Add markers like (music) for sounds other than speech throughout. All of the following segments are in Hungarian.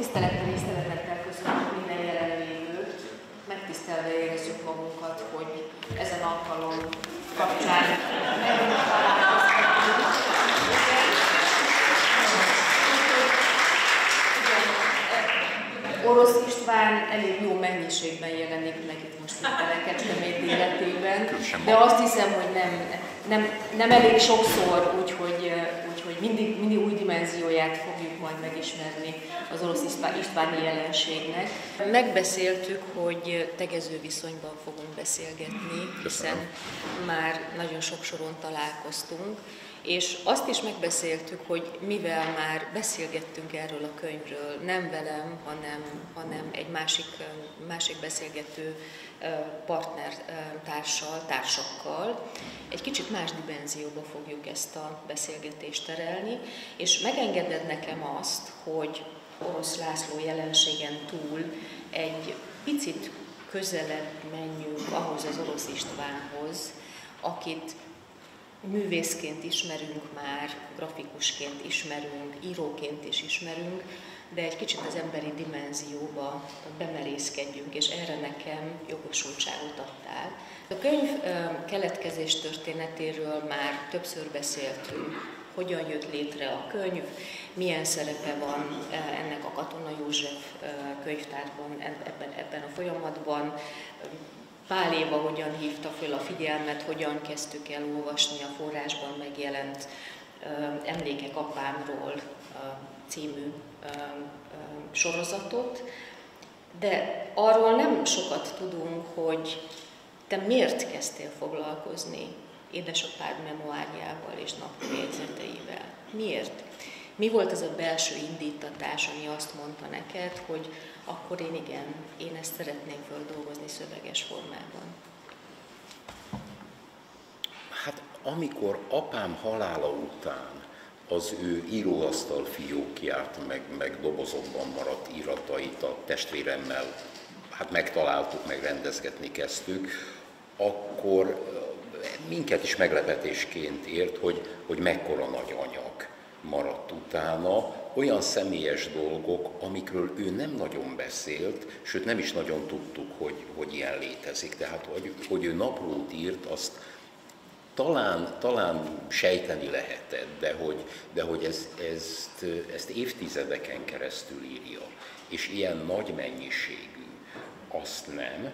tisztelettel és szeretettel köszönjük minden jelenlévőt, megtisztelve érezzük magunkat, hogy ezen alkalom kapcsán Orosz István elég jó mennyiségben jelenik meg itt most itt a Kecskemét életében, de azt hiszem, hogy nem, nem, nem elég sokszor, úgyhogy, úgyhogy mindig, mindig új dimenzióját fogjuk majd megismerni az orosz Istváni jelenségnek. Megbeszéltük, hogy tegező viszonyban fogunk beszélgetni, hiszen már nagyon sok soron találkoztunk, és azt is megbeszéltük, hogy mivel már beszélgettünk erről a könyvről, nem velem, hanem, hanem egy másik, másik beszélgető partner társal, társakkal, egy kicsit más dimenzióba fogjuk ezt a beszélgetést terelni, és megengeded nekem azt, hogy Orosz László jelenségen túl egy picit közelebb menjünk ahhoz az Orosz Istvánhoz, akit művészként ismerünk már, grafikusként ismerünk, íróként is ismerünk, de egy kicsit az emberi dimenzióba bemerészkedjünk, és erre nekem jogosultságot adtál. A könyv keletkezés történetéről már többször beszéltünk, hogyan jött létre a könyv, milyen szerepe van ennek a Katona József könyvtárban ebben, ebben a folyamatban, Pál Éva hogyan hívta föl a figyelmet, hogyan kezdtük el olvasni a forrásban megjelent Emlékek apámról című sorozatot, de arról nem sokat tudunk, hogy te miért kezdtél foglalkozni édesapád memoárjával és naplójegyzeteivel. Miért? Mi volt az a belső indítatás, ami azt mondta neked, hogy akkor én igen, én ezt szeretném földolgozni szöveges formában? Hát amikor apám halála után az ő íróasztal fiókját, meg, meg dobozokban maradt íratait a testvéremmel hát megtaláltuk, meg rendezgetni kezdtük, akkor minket is meglepetésként ért, hogy, hogy mekkora nagy anyag maradt utána, olyan személyes dolgok, amikről ő nem nagyon beszélt, sőt nem is nagyon tudtuk, hogy, hogy ilyen létezik. Tehát, hogy, hogy ő naplót írt, azt talán, talán sejteni lehetett, de hogy, de hogy ez, ezt, ezt évtizedeken keresztül írja, és ilyen nagy mennyiségű, azt nem.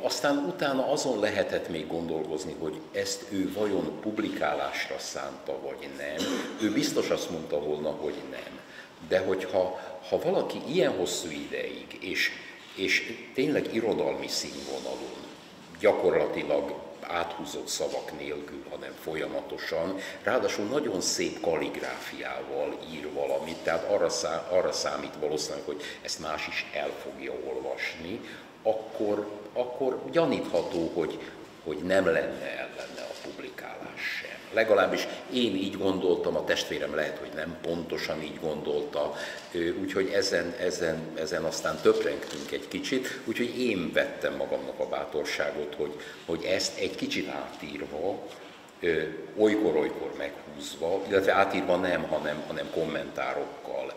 Aztán utána azon lehetett még gondolkozni, hogy ezt ő vajon publikálásra szánta, vagy nem. Ő biztos azt mondta volna, hogy nem. De hogyha ha valaki ilyen hosszú ideig, és, és tényleg irodalmi színvonalon, gyakorlatilag áthúzott szavak nélkül, hanem folyamatosan, ráadásul nagyon szép kalligráfiával ír valamit, tehát arra, szá, arra számít valószínűleg, hogy ezt más is el fogja olvasni, akkor, akkor gyanítható, hogy, hogy nem lenne ellene a publikálás sem. Legalábbis én így gondoltam, a testvérem lehet, hogy nem pontosan így gondolta, úgyhogy ezen, ezen, ezen aztán töprengtünk egy kicsit, úgyhogy én vettem magamnak a bátorságot, hogy, hogy ezt egy kicsit átírva, olykor-olykor meghúzva, illetve átírva nem, hanem, hanem kommentárokkal,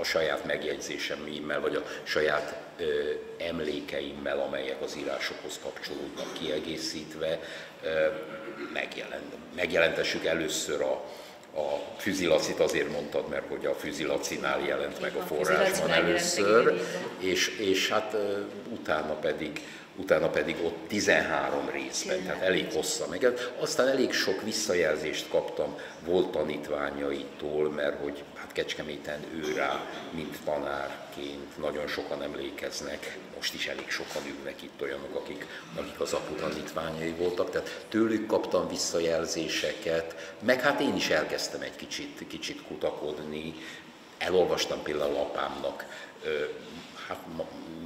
a saját megjegyzésemmel, vagy a saját emlékeimmel, amelyek az írásokhoz kapcsolódnak kiegészítve, megjelent, megjelentessük először a, a Füzilacit azért mondtad, mert hogy a Füzilacinál jelent meg a forrásban először, és, és hát utána pedig utána pedig ott 13 részben, tehát elég hossza meg. Aztán elég sok visszajelzést kaptam volt tanítványaitól, mert hogy hát Kecskeméten ő rá, mint tanárként nagyon sokan emlékeznek, most is elég sokan ülnek itt olyanok, akik, akik az apu tanítványai voltak, tehát tőlük kaptam visszajelzéseket, meg hát én is elkezdtem egy kicsit, kicsit kutakodni, elolvastam például apámnak hát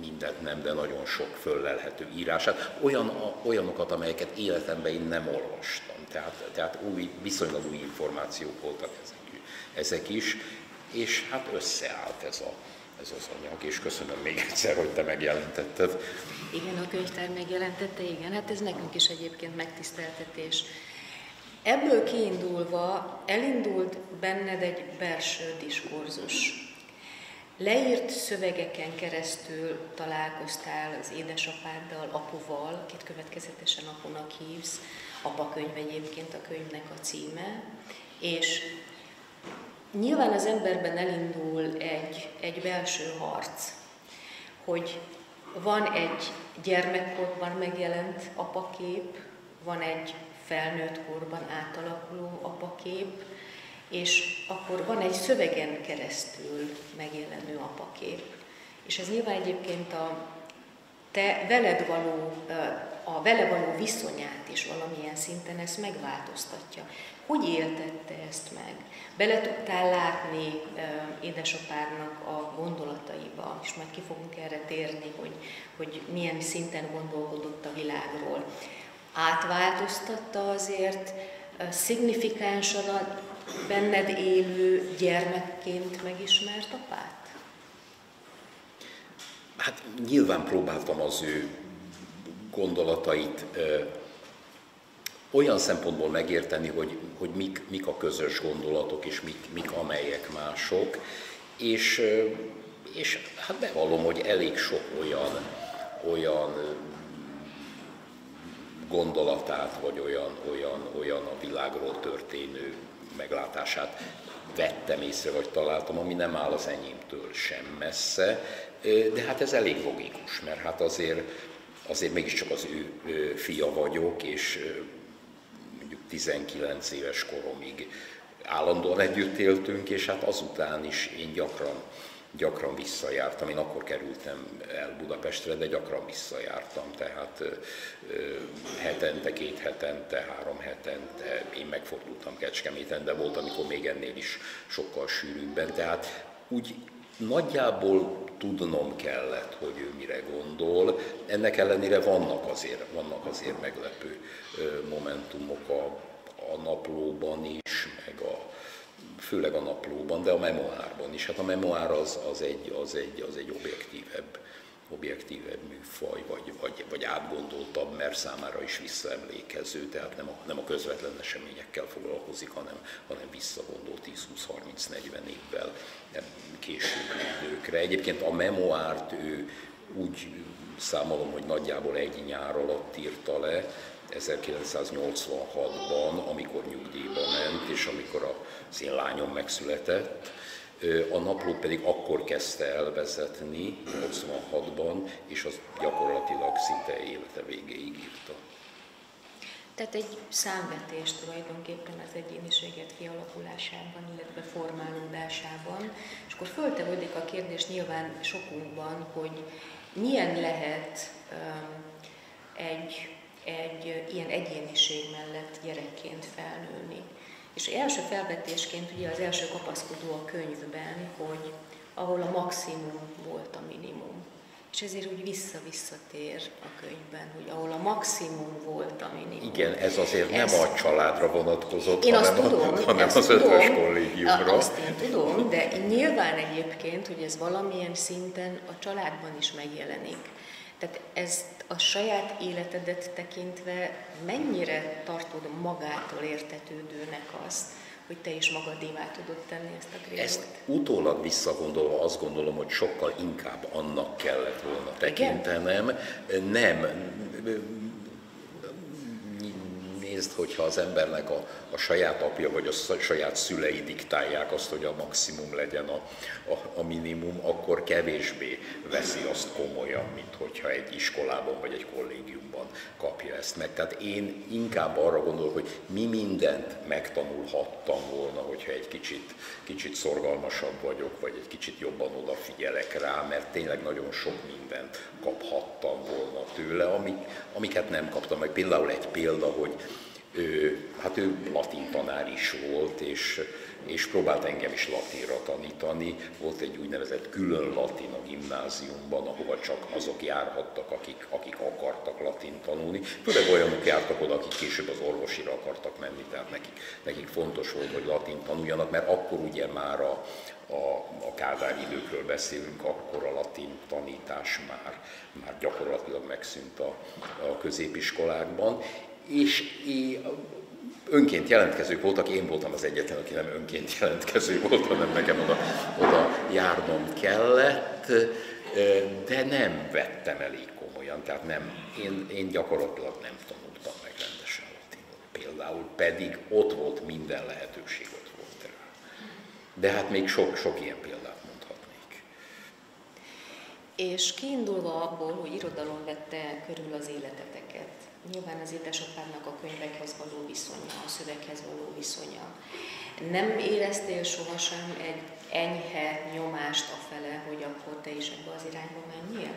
mindent nem, de nagyon sok föllelhető írását, olyan, olyanokat, amelyeket életemben én nem olvastam. Tehát, tehát új, viszonylag új információk voltak ezek, ezek is, és hát összeállt ez, a, ez az anyag, és köszönöm még egyszer, hogy te megjelentetted. Igen, a könyvtár megjelentette, igen, hát ez nekünk is egyébként megtiszteltetés. Ebből kiindulva elindult benned egy belső diskurzus leírt szövegeken keresztül találkoztál az édesapáddal, apuval, akit következetesen apunak hívsz, apa könyv egyébként a könyvnek a címe, és nyilván az emberben elindul egy, egy belső harc, hogy van egy gyermekkorban megjelent apakép, van egy felnőtt korban átalakuló apakép, és akkor van egy szövegen keresztül megjelenő apakép. És ez nyilván egyébként a te veled való, a vele való viszonyát is valamilyen szinten ezt megváltoztatja. Hogy éltette ezt meg? Bele tudtál látni édesapádnak a gondolataiba, és majd ki fogunk erre térni, hogy, hogy milyen szinten gondolkodott a világról. Átváltoztatta azért szignifikánsan a benned élő gyermekként megismert apát? Hát nyilván próbáltam az ő gondolatait olyan szempontból megérteni, hogy, hogy mik, mik a közös gondolatok, és mik, mik amelyek mások, és, és hát bevallom, hogy elég sok olyan, olyan gondolatát, vagy olyan, olyan, olyan a világról történő meglátását vettem észre, vagy találtam, ami nem áll az enyémtől sem messze, de hát ez elég logikus, mert hát azért, azért mégiscsak az ő fia vagyok, és mondjuk 19 éves koromig állandóan együtt éltünk, és hát azután is én gyakran gyakran visszajártam. Én akkor kerültem el Budapestre, de gyakran visszajártam, tehát hetente, két hetente, három hetente én megfordultam Kecskeméten, de volt, amikor még ennél is sokkal sűrűbben. Tehát úgy nagyjából tudnom kellett, hogy ő mire gondol. Ennek ellenére vannak azért, vannak azért meglepő momentumok a, a naplóban is, meg a, főleg a naplóban, de a memoárban is. Hát a memoár az, az, egy, az, egy, az egy objektívebb, objektívebb műfaj, vagy, vagy, vagy átgondoltabb, mert számára is visszaemlékező, tehát nem a, nem a közvetlen eseményekkel foglalkozik, hanem, hanem visszagondol 10-20-30-40 évvel későbbi időkre. Egyébként a memoárt ő úgy számolom, hogy nagyjából egy nyár alatt írta le, 1986-ban, amikor nyugdíjba ment, és amikor az én lányom megszületett, a napló pedig akkor kezdte elvezetni, 86-ban, és az gyakorlatilag szinte élete végéig írta. Tehát egy számvetés tulajdonképpen az egyéniséget kialakulásában, illetve formálódásában. És akkor föltevődik a kérdés nyilván sokunkban, hogy milyen lehet egy egy ilyen egyéniség mellett gyerekként felnőni. És első felvetésként ugye az első kapaszkodó a könyvben, hogy ahol a maximum volt a minimum. És ezért úgy vissza-visszatér a könyvben, hogy ahol a maximum volt a minimum. Igen, ez azért ez... nem a családra vonatkozott, én hanem, azt tudom, a, hanem az tudom, ötös kollégiumra. Azt én tudom, de nyilván egyébként, hogy ez valamilyen szinten a családban is megjelenik. Tehát ezt a saját életedet tekintve mennyire tartod magától értetődőnek azt, hogy te is magadévá tudod tenni ezt a krémot? Ezt utólag visszagondolva azt gondolom, hogy sokkal inkább annak kellett volna tekintenem. Igen? Nem, nézd, hogyha az embernek a, a saját apja vagy a saját szülei diktálják azt, hogy a maximum legyen a, a, a minimum, akkor kevésbé veszi azt komolyan, mint hogyha egy iskolában vagy egy kollégiumban kapja ezt meg. Tehát én inkább arra gondolok, hogy mi mindent megtanulhattam volna, hogyha egy kicsit, kicsit szorgalmasabb vagyok, vagy egy kicsit jobban odafigyelek rá, mert tényleg nagyon sok mindent kaphattam volna tőle, amik, amiket nem kaptam meg. Például egy példa, hogy ő, hát ő latin tanár is volt, és, és próbált engem is latinra tanítani. Volt egy úgynevezett külön latin a gimnáziumban, ahova csak azok járhattak, akik, akik akartak latin tanulni. Főleg olyanok jártak oda, akik később az orvosira akartak menni, tehát nekik, nekik fontos volt, hogy latin tanuljanak, mert akkor ugye már a, a, a Kádár időkről beszélünk, akkor a latin tanítás már, már gyakorlatilag megszűnt a, a középiskolákban, és önként jelentkezők voltak, én voltam az egyetlen, aki nem önként jelentkező volt, hanem nekem oda, oda járnom kellett, de nem vettem elég komolyan, tehát nem, én, én gyakorlatilag nem tanultam meg rendesen latinul. Például pedig ott volt minden lehetőség, ott volt rá. De hát még sok-sok ilyen példát mondhatnék. És kiindulva abból, hogy irodalom vette körül az életeteket, Nyilván az édesapádnak a könyvekhez való viszonya, a szöveghez való viszonya. Nem éreztél sohasem egy enyhe nyomást a fele, hogy akkor te is ebbe az irányba menjél?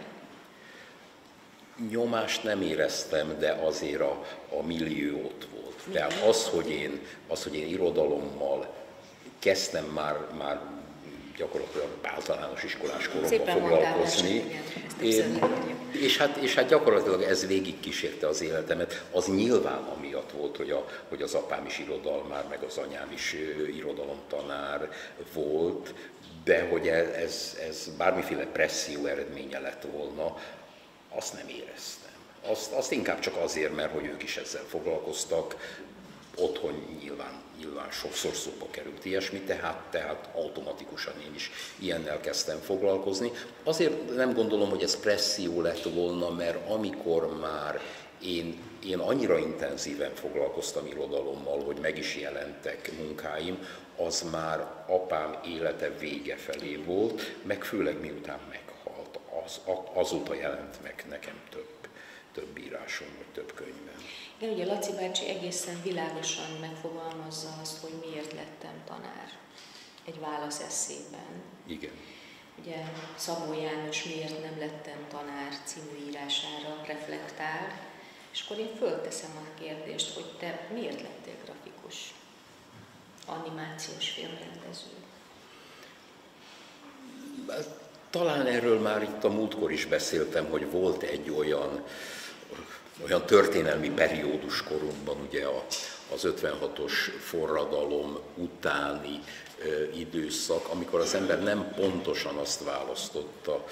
Nyomást nem éreztem, de azért a, a millió ott volt. Tehát az, hogy én, az, hogy én irodalommal kezdtem már, már gyakorlatilag általános iskolás koromban foglalkozni. Én, és, hát, és hát gyakorlatilag ez végig kísérte az életemet. Az nyilván amiatt volt, hogy, a, hogy az apám is irodalmár, meg az anyám is irodalomtanár volt, de hogy ez, ez, ez bármiféle presszió eredménye lett volna, azt nem éreztem. Azt, azt inkább csak azért, mert hogy ők is ezzel foglalkoztak, otthon nyilván, nyilván sokszor szóba került ilyesmi, tehát, tehát automatikusan én is ilyennel kezdtem foglalkozni. Azért nem gondolom, hogy ez presszió lett volna, mert amikor már én, én annyira intenzíven foglalkoztam irodalommal, hogy meg is jelentek munkáim, az már apám élete vége felé volt, meg főleg miután meghalt, az, azóta jelent meg nekem több, több írásom, vagy több könyvem. Igen, ugye Laci bácsi egészen világosan megfogalmazza azt, hogy miért lettem tanár egy válasz eszében. Igen. Ugye Szabó János miért nem lettem tanár című írására reflektál, és akkor én fölteszem a kérdést, hogy te miért lettél grafikus, animációs filmrendező? Talán erről már itt a múltkor is beszéltem, hogy volt egy olyan olyan történelmi periódus korunkban, ugye a, az 56-os forradalom utáni ö, időszak, amikor az ember nem pontosan azt választotta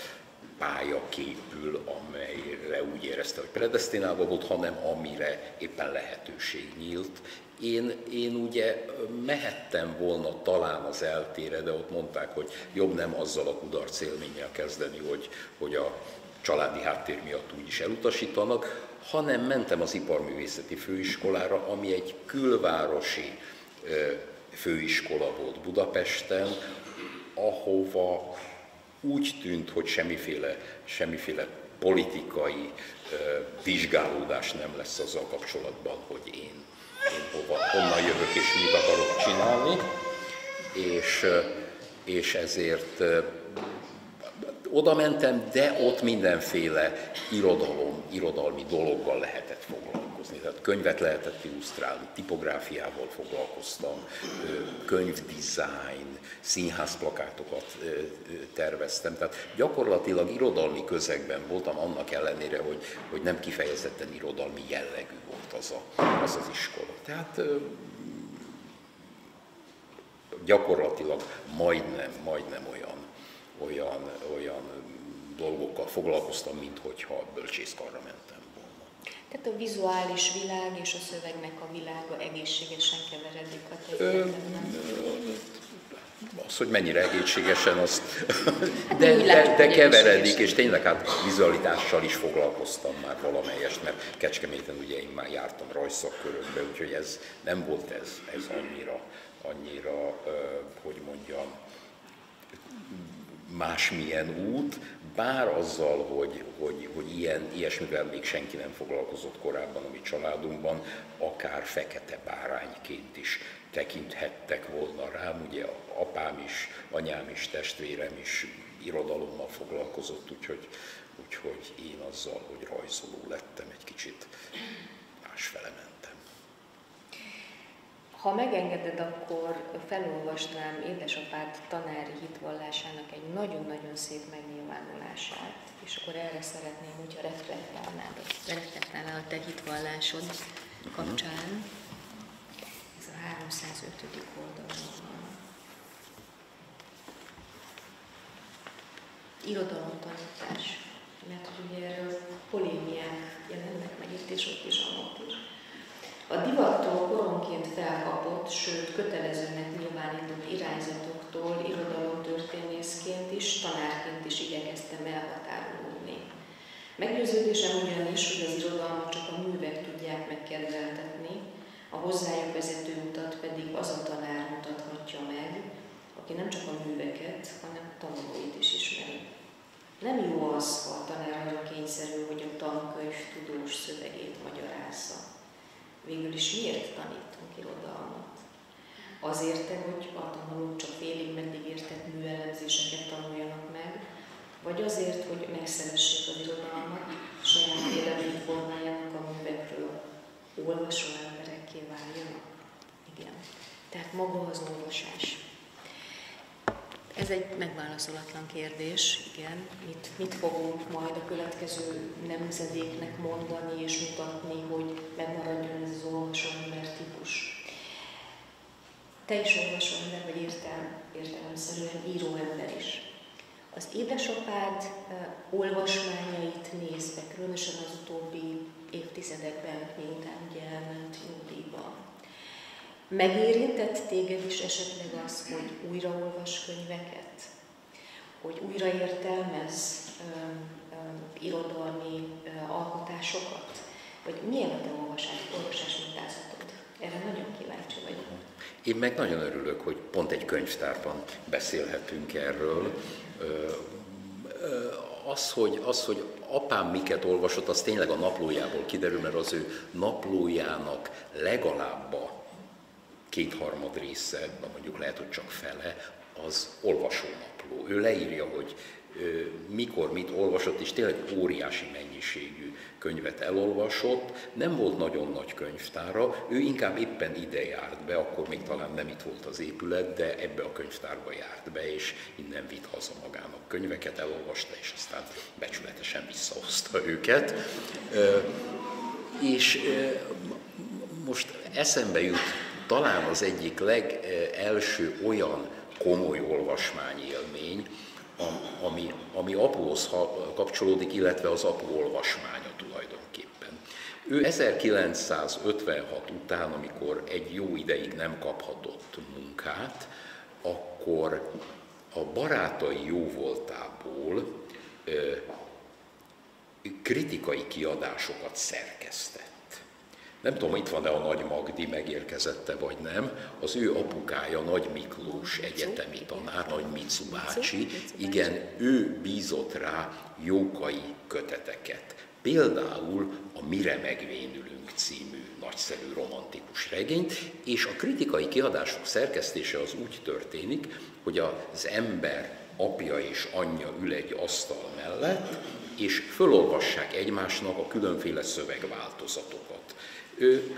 pályaképül, amelyre úgy érezte, hogy predestinálva volt, hanem amire éppen lehetőség nyílt. Én, én ugye mehettem volna talán az eltére, de ott mondták, hogy jobb nem azzal a kudarc élménnyel kezdeni, hogy, hogy a családi háttér miatt úgy is elutasítanak, hanem mentem az iparművészeti főiskolára, ami egy külvárosi főiskola volt Budapesten, ahova úgy tűnt, hogy semmiféle, semmiféle politikai vizsgálódás nem lesz azzal kapcsolatban, hogy én, én hova, honnan jövök és mit akarok csinálni, és, és ezért oda mentem, de ott mindenféle irodalom, irodalmi dologgal lehetett foglalkozni. Tehát könyvet lehetett illusztrálni, tipográfiával foglalkoztam, könyvdesign, színházplakátokat terveztem. Tehát gyakorlatilag irodalmi közegben voltam annak ellenére, hogy, hogy nem kifejezetten irodalmi jellegű volt az a, az, az iskola. Tehát gyakorlatilag majdnem, majdnem olyan olyan, olyan dolgokkal foglalkoztam, mint hogyha bölcsészkarra mentem volna. Tehát a vizuális világ és a szövegnek a világa egészségesen keveredik a te az, hogy mennyire egészségesen, az hát de, de, de keveredik, és tényleg hát vizualitással is foglalkoztam már valamelyest, mert Kecskeméten ugye én már jártam rajszakkörökbe, úgyhogy ez nem volt ez, ez annyira, annyira, hogy mondjam, másmilyen út, bár azzal, hogy, hogy, hogy ilyen, ilyesmivel még senki nem foglalkozott korábban a mi családunkban, akár fekete bárányként is tekinthettek volna rám, ugye apám is, anyám is, testvérem is irodalommal foglalkozott, úgyhogy, úgyhogy én azzal, hogy rajzoló lettem, egy kicsit másfele mentem. Ha megengeded, akkor felolvasnám édesapád tanári hitvallásának egy nagyon-nagyon szép megnyilvánulását, és akkor erre szeretném, hogyha reflektálnál, reflektálnál a te hitvallásod kapcsán. Ez a 305. oldalon van. Irodalomtanítás, mert ugye erről polémiák jelennek meg itt és ott is, ott is. A divattól koronként sőt kötelezőnek nyilvánított irányzatoktól irodalomtörténészként is, tanárként is igyekeztem elhatárolódni. Meggyőződésem ugyanis, hogy az irodalmat csak a művek tudják megkedveltetni, a hozzájuk vezető utat pedig az a tanár mutathatja meg, aki nem csak a műveket, hanem tanulóit is ismeri. Nem jó az, ha a tanár arra kényszerül, hogy a tankönyv tudós szövegét magyarázza. Végül is miért tanítunk irodalmat? Azért hogy a tanulók csak félig meddig értett műelemzéseket tanuljanak meg, vagy azért, hogy megszeressék az irodalmat, saját vélemény formájának a művekről, olvasó emberekké váljanak? Igen. Tehát maga az olvasás. Ez egy megválaszolatlan kérdés, igen. Mit, mit fogunk majd a következő nemzedéknek mondani és mutatni, hogy megmaradjon ez az olvasóember típus. Te is olvasóember vagy értelem, értelemszerűen íróember is. Az édesapád olvasmányait nézve, különösen az utóbbi évtizedekben, miután ugye elment Megérintett téged is esetleg az, hogy újraolvas könyveket, hogy újra értelmez ö, ö, irodalmi ö, alkotásokat? Vagy milyen a te olvasás, olvasás mintázatod? Erre nagyon kíváncsi vagyok. Én meg nagyon örülök, hogy pont egy könyvtárban beszélhetünk erről. Az hogy, az, hogy apám miket olvasott, az tényleg a naplójából kiderül, mert az ő naplójának legalább a kétharmad része, na mondjuk lehet, hogy csak fele, az olvasónapló. Ő leírja, hogy mikor mit olvasott, és tényleg óriási mennyiségű könyvet elolvasott. Nem volt nagyon nagy könyvtára, ő inkább éppen ide járt be, akkor még talán nem itt volt az épület, de ebbe a könyvtárba járt be, és innen vitt haza magának könyveket, elolvasta, és aztán becsületesen visszahozta őket. És most eszembe jut talán az egyik legelső olyan komoly olvasmányélmény, ami, ami apuhoz kapcsolódik, illetve az apu olvasmánya tulajdonképpen. Ő 1956 után, amikor egy jó ideig nem kaphatott munkát, akkor a barátai jóvoltából kritikai kiadásokat szerkezte nem tudom, itt van-e a Nagy Magdi, megérkezette vagy nem, az ő apukája Nagy Miklós egyetemi tanár, Nagy Micu bácsi, igen, ő bízott rá jókai köteteket. Például a Mire megvénülünk című nagyszerű romantikus regényt, és a kritikai kiadások szerkesztése az úgy történik, hogy az ember apja és anyja ül egy asztal mellett, és fölolvassák egymásnak a különféle szövegváltozatokat.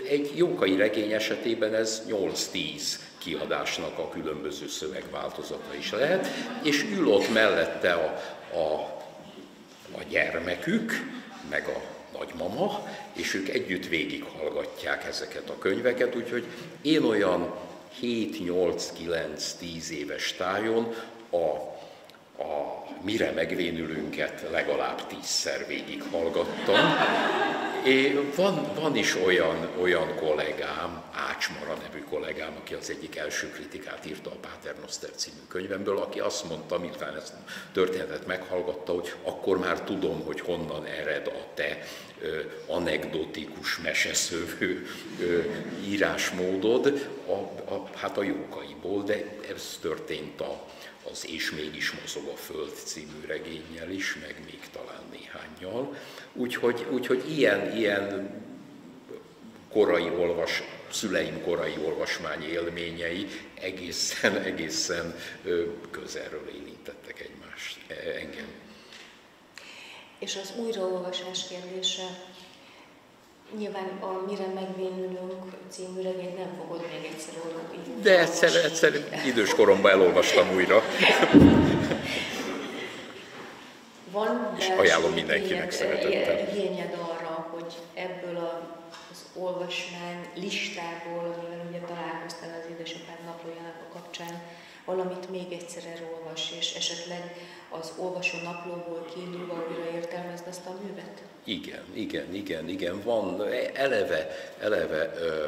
Egy jókai regény esetében ez 8-10 kiadásnak a különböző szövegváltozata is lehet, és ül ott mellette a, a, a gyermekük, meg a nagymama, és ők együtt végighallgatják ezeket a könyveket, úgyhogy én olyan 7-8-9-10 éves tájon a, a Mire megvénülünket legalább tízszer végighallgattam, É, van, van is olyan, olyan kollégám, Ácsmara nevű kollégám, aki az egyik első kritikát írta a Paternoster című könyvemből, aki azt mondta, miután ezt a történetet meghallgatta, hogy akkor már tudom, hogy honnan ered a te ö, anekdotikus, meseszövő ö, írásmódod, a, a, hát a jókaiból, de ez történt a, az És mégis mozog a Föld című regényel is, meg még talán néhányal. Úgyhogy, úgyhogy ilyen, ilyen korai olvas, szüleim korai olvasmány élményei egészen, egészen közelről érintettek egymást, e, engem. És az újraolvasás kérdése, nyilván a Mire megvénülünk című regényt nem fogod még egyszer olvasni. De egyszer, egyszer idős koromban elolvastam újra. Van és ajánlom mindenkinek szeretettel. Igényed arra, hogy ebből a, az olvasmány listából, amivel ugye találkoztál az édesapád naplójának a kapcsán, valamit még egyszer elolvas, és esetleg az olvasó naplóból kiindulva újra értelmezd azt a művet? Igen, igen, igen, igen. Van eleve, eleve ö,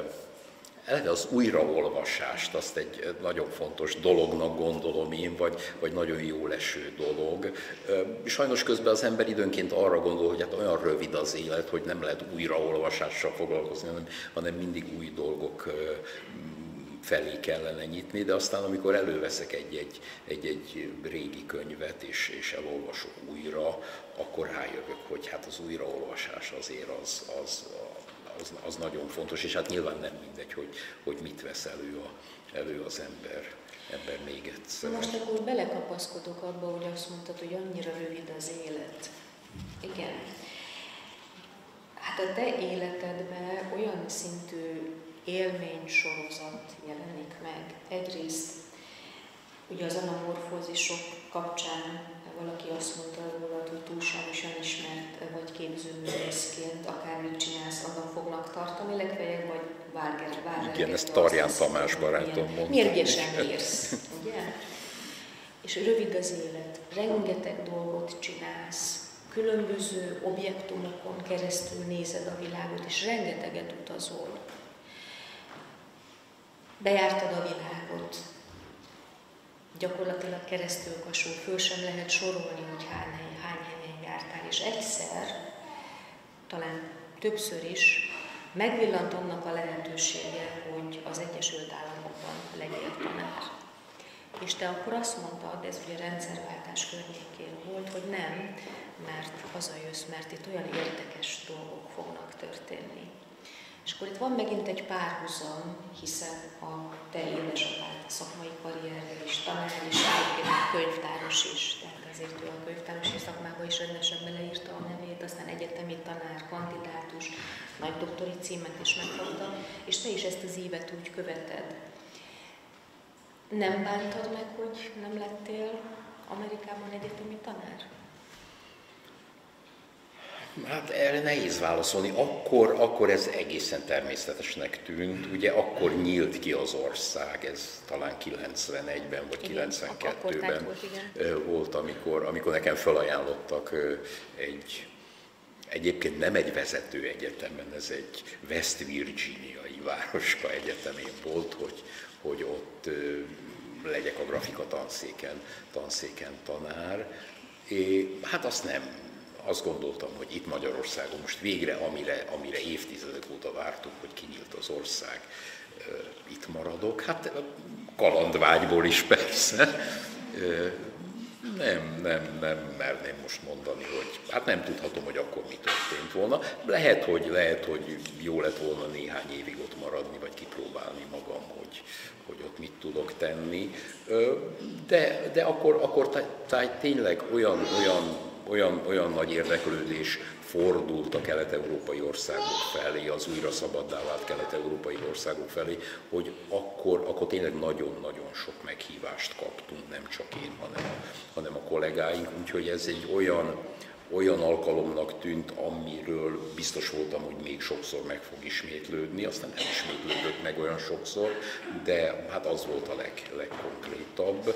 eleve az újraolvasást, azt egy nagyon fontos dolognak gondolom én, vagy, vagy nagyon jó leső dolog. Sajnos közben az ember időnként arra gondol, hogy hát olyan rövid az élet, hogy nem lehet újraolvasással foglalkozni, hanem, hanem mindig új dolgok felé kellene nyitni, de aztán amikor előveszek egy-egy, egy-egy régi könyvet és, és elolvasok újra, akkor rájövök, hogy hát az újraolvasás azért az, az, az, az nagyon fontos, és hát nyilván nem mindegy, hogy, hogy mit vesz elő, a, elő az ember, ember még egyszer. Most akkor belekapaszkodok abba, hogy azt mondtad, hogy annyira rövid az élet. Igen. Hát a te életedben olyan szintű élménysorozat jelenik meg. Egyrészt ugye az anamorfózisok kapcsán valaki azt mondta rólad, hogy túlságosan ismert vagy képzőművészként, akármit csinálsz, annak fognak tartani, legfeljebb vagy Várger, Várger. Igen, ezt Tarján Tamás barátom mondta. Mérgesen írsz, ugye? És rövid az élet, rengeteg dolgot csinálsz, különböző objektumokon keresztül nézed a világot, és rengeteget utazol. Bejártad a világot, gyakorlatilag keresztül kasul, föl sem lehet sorolni, hogy hány, hány helyen jártál, és egyszer, talán többször is, megvillant annak a lehetősége, hogy az Egyesült Államokban legyél tanár. És te akkor azt mondtad, ez ugye rendszerváltás környékén volt, hogy nem, mert hazajössz, mert itt olyan érdekes dolgok fognak történni. És akkor itt van megint egy párhuzam, hiszen a te édesapád szakmai karrierrel is, tanár is, egyébként könyvtáros is, tehát azért ő a könyvtárosi szakmába is rendesen beleírta a nevét, aztán egyetemi tanár, kandidátus, nagy doktori címet is megkapta, és te is ezt az évet úgy követed. Nem bántad meg, hogy nem lettél Amerikában egyetemi tanár? Hát erre nehéz válaszolni. Akkor, akkor ez egészen természetesnek tűnt. Ugye akkor nyílt ki az ország, ez talán 91-ben vagy 92-ben volt, volt, amikor, amikor nekem felajánlottak egy, egyébként nem egy vezető egyetemen, ez egy West Virginiai városka egyetemén volt, hogy, hogy ott legyek a grafika tanszéken, tanszéken tanár. É, hát azt nem, azt gondoltam, hogy itt Magyarországon most végre, amire, amire évtizedek óta vártuk, hogy kinyílt az ország, itt maradok. Hát kalandvágyból is persze. Nem, nem, nem merném most mondani, hogy hát nem tudhatom, hogy akkor mi történt volna. Lehet, hogy, lehet, hogy jó lett volna néhány évig ott maradni, vagy kipróbálni magam, hogy, hogy ott mit tudok tenni. De, de akkor, akkor tényleg olyan, olyan olyan, olyan nagy érdeklődés fordult a kelet-európai országok felé, az újra szabaddá vált kelet-európai országok felé, hogy akkor, akkor tényleg nagyon-nagyon sok meghívást kaptunk, nem csak én, hanem hanem a kollégáink, úgyhogy ez egy olyan, olyan alkalomnak tűnt, amiről biztos voltam, hogy még sokszor meg fog ismétlődni, aztán nem ismétlődött meg olyan sokszor, de hát az volt a leg, legkonkrétabb.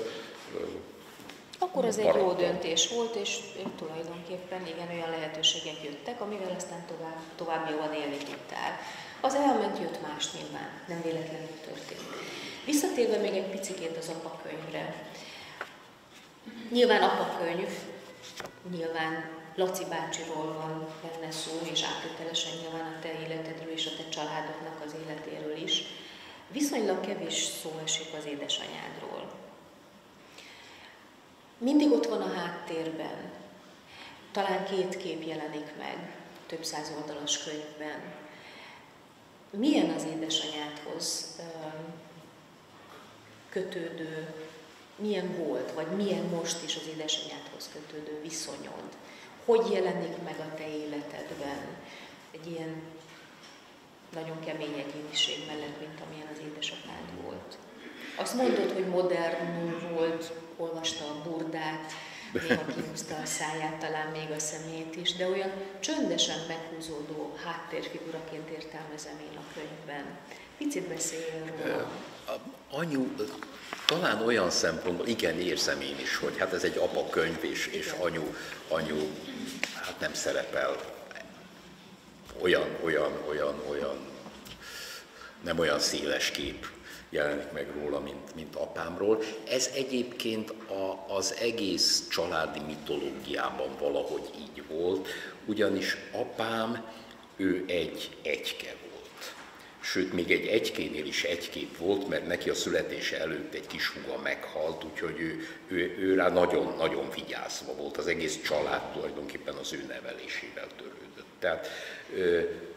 Akkor az egy jó döntés volt, és tulajdonképpen igen, olyan lehetőségek jöttek, amivel aztán tovább, tovább jobban élni tudtál. Az elment, jött más nyilván, nem véletlenül történt. Visszatérve még egy picit az apakönyvre. Nyilván apakönyv, nyilván Laci bácsiról van benne szó, és áttételesen nyilván a te életedről és a te családodnak az életéről is. Viszonylag kevés szó esik az édesanyádról. Mindig ott van a háttérben. Talán két kép jelenik meg több száz oldalas könyvben. Milyen az édesanyádhoz kötődő, milyen volt, vagy milyen most is az édesanyádhoz kötődő viszonyod? Hogy jelenik meg a te életedben egy ilyen nagyon kemény egyéniség mellett, mint amilyen az édesapád volt? Azt mondod, hogy modern volt, olvasta a burdát, néha kihúzta a száját, talán még a szemét is, de olyan csöndesen meghúzódó háttérfiguraként értelmezem én a könyvben. Picit beszéljen róla. Anyu, talán olyan szempontból, igen, érzem én is, hogy hát ez egy apa könyv, és, és anyu, anyu hát nem szerepel olyan, olyan, olyan, olyan nem olyan széles kép jelenik meg róla, mint, mint apámról. Ez egyébként a, az egész családi mitológiában valahogy így volt, ugyanis apám, ő egy egyke volt. Sőt, még egy egykénél is egykép volt, mert neki a születése előtt egy kis húga meghalt, úgyhogy ő, ő, ő rá nagyon-nagyon vigyázva volt. Az egész család tulajdonképpen az ő nevelésével törődött. Tehát,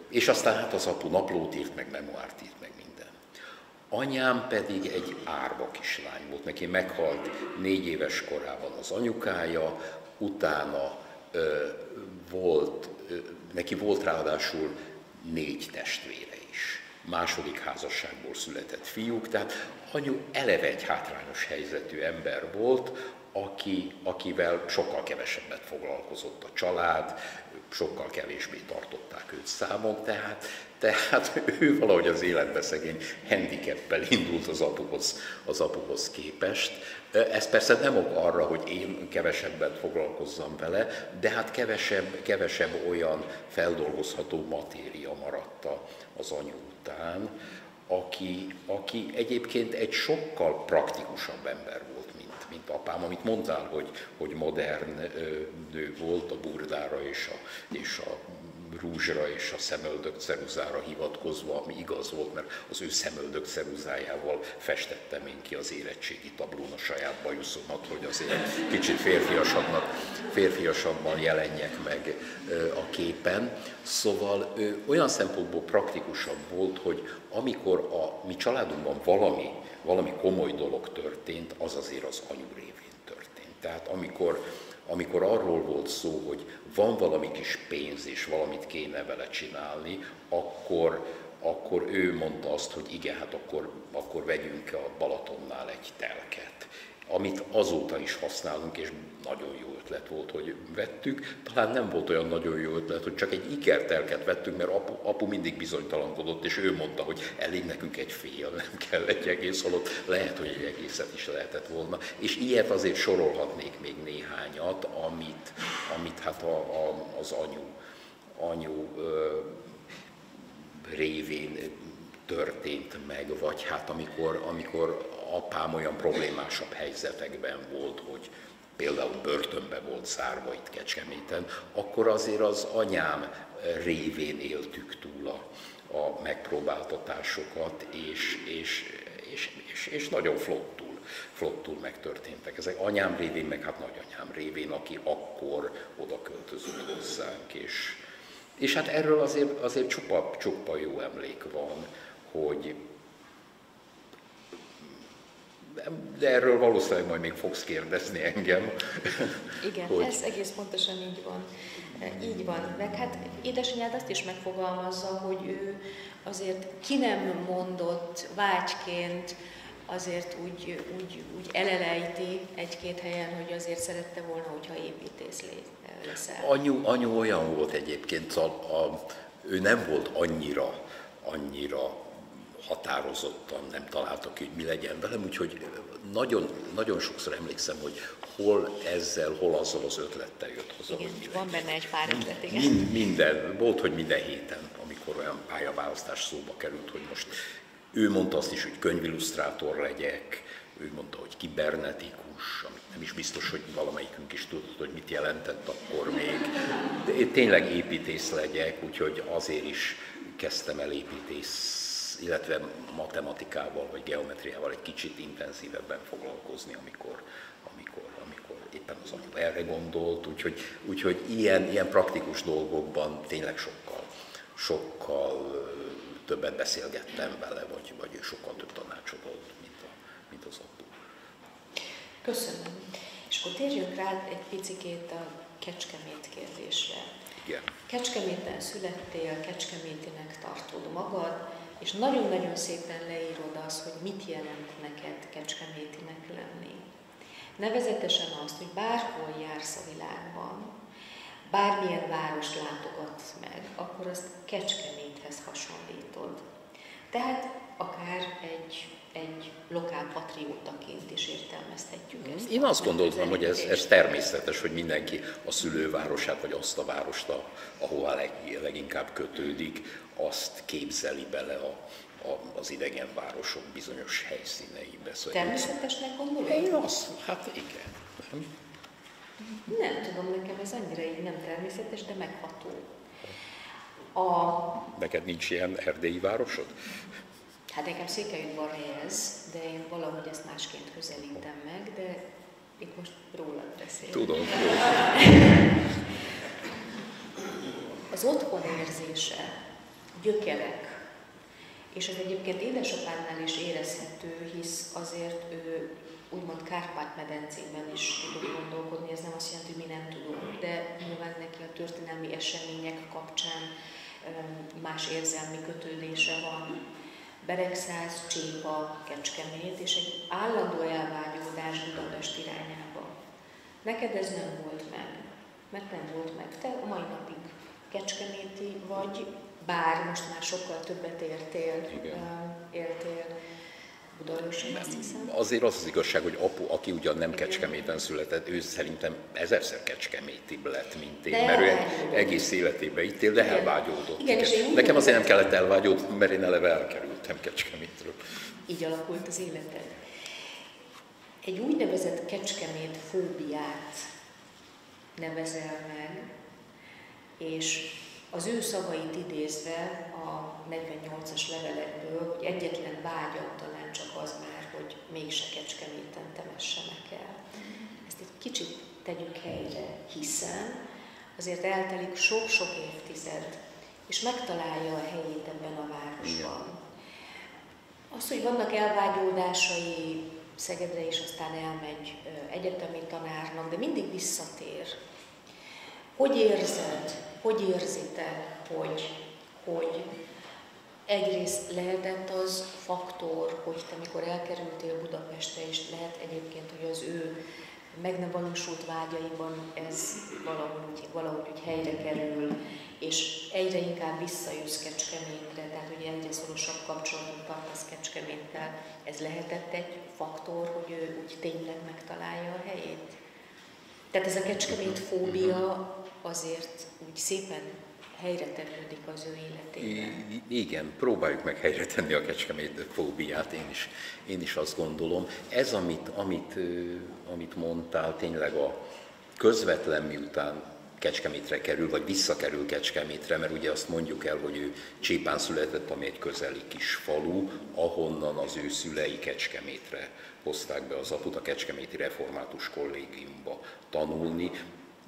és aztán hát az apu naplót írt, meg memoárt írt, meg. Anyám pedig egy árva kislány volt. Neki meghalt négy éves korában az anyukája, utána ö, volt, ö, neki volt ráadásul négy testvére is. Második házasságból született fiúk, tehát anyu eleve egy hátrányos helyzetű ember volt, aki, akivel sokkal kevesebbet foglalkozott a család, sokkal kevésbé tartották őt számon, tehát, tehát (laughs) ő valahogy az életbe szegény handicappel indult az apuhoz, az apuhoz képest. Ez persze nem ok arra, hogy én kevesebbet foglalkozzam vele, de hát kevesebb, kevesebb olyan feldolgozható matéria maradt az anyu után, aki, aki egyébként egy sokkal praktikusabb ember apám, amit mondtál, hogy, hogy modern nő volt a burdára és a, és a rúzsra és a szemöldök ceruzára hivatkozva, ami igaz volt, mert az ő szemöldök ceruzájával festettem én ki az érettségi tablón a saját bajuszomat, hogy azért kicsit férfiasabbnak, férfiasabban jelenjek meg a képen. Szóval ő olyan szempontból praktikusabb volt, hogy amikor a mi családunkban valami valami komoly dolog történt, az azért az anyu révén történt. Tehát amikor, amikor arról volt szó, hogy van valami kis pénz, és valamit kéne vele csinálni, akkor, akkor ő mondta azt, hogy igen, hát akkor, akkor vegyünk a Balatonnál egy telket amit azóta is használunk, és nagyon jó ötlet volt, hogy vettük. Talán nem volt olyan nagyon jó ötlet, hogy csak egy ikertelket vettünk, mert apu, apu mindig bizonytalankodott, és ő mondta, hogy elég nekünk egy fél, nem kell egy egész, holott lehet, hogy egy egészet is lehetett volna. És ilyet azért sorolhatnék még néhányat, amit, amit hát a, a, az anyu, anyu ö, révén történt meg, vagy hát amikor, amikor apám olyan problémásabb helyzetekben volt, hogy például börtönbe volt zárva itt Kecskeméten, akkor azért az anyám révén éltük túl a, a megpróbáltatásokat, és, és, és, és, és nagyon flottul, flottul megtörténtek. Ezek anyám révén, meg hát nagyanyám révén, aki akkor oda költözött hozzánk, és, és hát erről azért, azért csupa, csupa jó emlék van, hogy de erről valószínűleg majd még fogsz kérdezni engem. Igen, hogy... ez egész pontosan így van. Így van. Meg hát édesanyád azt is megfogalmazza, hogy ő azért ki nem mondott vágyként, azért úgy, úgy, úgy elelejti egy-két helyen, hogy azért szerette volna, hogyha építész leszel. Anyu, anyu olyan volt egyébként, a, a, ő nem volt annyira, annyira határozottan nem találtak ki, hogy mi legyen velem, úgyhogy nagyon, nagyon sokszor emlékszem, hogy hol ezzel, hol azzal az ötlettel jött hozzá, igen, hogy van benne egy pár ötlet, igen. Mind, minden, volt, hogy minden héten, amikor olyan pályaválasztás szóba került, hogy most ő mondta azt is, hogy könyvillusztrátor legyek, ő mondta, hogy kibernetikus, amit nem is biztos, hogy valamelyikünk is tudott, hogy mit jelentett akkor még. De én tényleg építész legyek, úgyhogy azért is kezdtem el építész illetve matematikával vagy geometriával egy kicsit intenzívebben foglalkozni, amikor, amikor, amikor éppen az anyu erre gondolt, úgyhogy, úgyhogy ilyen, ilyen praktikus dolgokban tényleg sokkal, sokkal többet beszélgettem vele, vagy, vagy sokkal több tanácsot adott, mint, a, mint az apu. Köszönöm. És akkor térjünk rá egy picikét a Kecskemét kérdésre. Igen. Kecskeméten születtél, Kecskemétinek tartod magad, és nagyon-nagyon szépen leírod azt, hogy mit jelent neked kecskemétinek lenni. Nevezetesen azt, hogy bárhol jársz a világban, bármilyen város látogatsz meg, akkor azt Kecskeméthez hasonlítod. Tehát akár egy, egy lokál patriótaként is értelmezhetjük ezt. Én azt gondoltam, hogy ez, ez természetes, hogy mindenki a szülővárosát, vagy azt a várost, ahová leg, leginkább kötődik, azt képzeli bele a, a, az idegen városok bizonyos helyszíneibe. Szóval Természetesnek gondolod? Én azt, hát igen. Nem? nem tudom, nekem ez annyira így nem természetes, de megható. A... Neked nincs ilyen erdélyi városod? Hát nekem Székelyudvar ez, de én valahogy ezt másként közelítem meg, de itt most rólad beszélek. Tudom, tudom. Az otthon érzése, gyökerek, és ez egyébként édesapádnál is érezhető, hisz azért ő úgymond Kárpát-medencében is tudok gondolkodni, ez nem azt jelenti, hogy mi nem tudunk, de nyilván neki a történelmi események kapcsán más érzelmi kötődése van. Beregszáz, Csépa, Kecskemét, és egy állandó elvágyódás Budapest irányába. Neked ez nem volt meg, mert nem volt meg. Te a mai napig kecskeméti vagy, bár most már sokkal többet értél, Igen. éltél Budaörsön, azt hiszem. Azért az az igazság, hogy apu, aki ugyan nem Igen. Kecskeméten született, ő szerintem ezerszer kecskemétibb lett, mint én, de mert ő egész életében itt él, de Igen. elvágyódott. Igen, és én Nekem azért nem kellett elvágyódni, mert én eleve elkerültem Kecskemétről. Így alakult az életed. Egy úgynevezett kecskemét fóbiát nevezel meg, és az ő szavait idézve a 48-as levelekből, hogy egyetlen vágyam talán csak az már, hogy mégse kecskeméten temessenek el. Ezt egy kicsit tegyük helyre, hiszen azért eltelik sok-sok évtized, és megtalálja a helyét ebben a városban. Az, hogy vannak elvágyódásai, Szegedre is aztán elmegy egyetemi tanárnak, de mindig visszatér. Hogy érzed, hogy érzitek, hogy, hogy egyrészt lehetett az faktor, hogy te mikor elkerültél Budapestre, és lehet egyébként, hogy az ő meg nem valósult vágyaiban ez valahogy, valahogy hogy helyre kerül, és egyre inkább visszajössz Kecskemétre, tehát hogy egyre szorosabb kapcsolatot tartasz Kecskeméttel. Ez lehetett egy faktor, hogy ő úgy tényleg megtalálja a helyét? Tehát ez a Kecskemét fóbia azért úgy szépen helyre tevődik az ő életében. I- igen, próbáljuk meg helyre tenni a kecskemét fóbiát, én is, én is azt gondolom. Ez, amit, amit, amit mondtál, tényleg a közvetlen miután Kecskemétre kerül, vagy visszakerül Kecskemétre, mert ugye azt mondjuk el, hogy ő Csépán született, ami egy közeli kis falu, ahonnan az ő szülei Kecskemétre hozták be az aput a Kecskeméti Református Kollégiumba tanulni.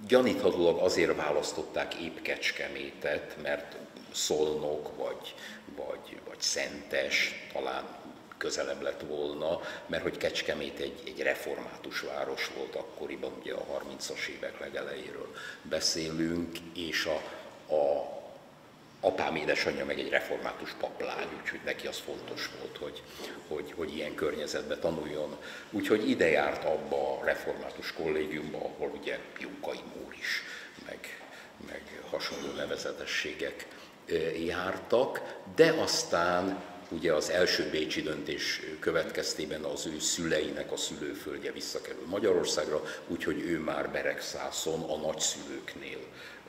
Gyaníthatólag azért választották épp Kecskemétet, mert Szolnok vagy, vagy, vagy Szentes talán közelebb lett volna, mert hogy Kecskemét egy, egy református város volt akkoriban, ugye a 30-as évek legelejéről beszélünk, és a, a apám édesanyja meg egy református paplány, úgyhogy neki az fontos volt, hogy, hogy, hogy ilyen környezetben tanuljon. Úgyhogy ide járt abba a református kollégiumba, ahol ugye Junkai Mór is, meg, meg hasonló nevezetességek jártak, de aztán ugye az első Bécsi döntés következtében az ő szüleinek a szülőföldje visszakerül Magyarországra, úgyhogy ő már Beregszászon a nagyszülőknél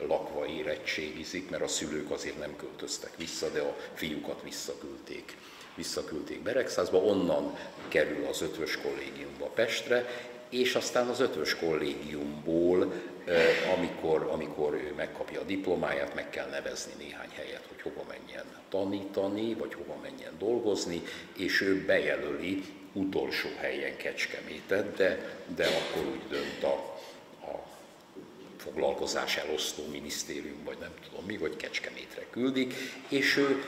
lakva érettségizik, mert a szülők azért nem költöztek vissza, de a fiúkat visszaküldték. Visszaküldték Beregszázba, onnan kerül az ötvös kollégiumba Pestre, és aztán az ötvös kollégiumból, amikor, amikor ő megkapja a diplomáját, meg kell nevezni néhány helyet, hogy hova menjen tanítani, vagy hova menjen dolgozni, és ő bejelöli utolsó helyen Kecskemétet, de, de akkor úgy dönt a, foglalkozás elosztó minisztérium, vagy nem tudom mi, vagy Kecskemétre küldik, és ő,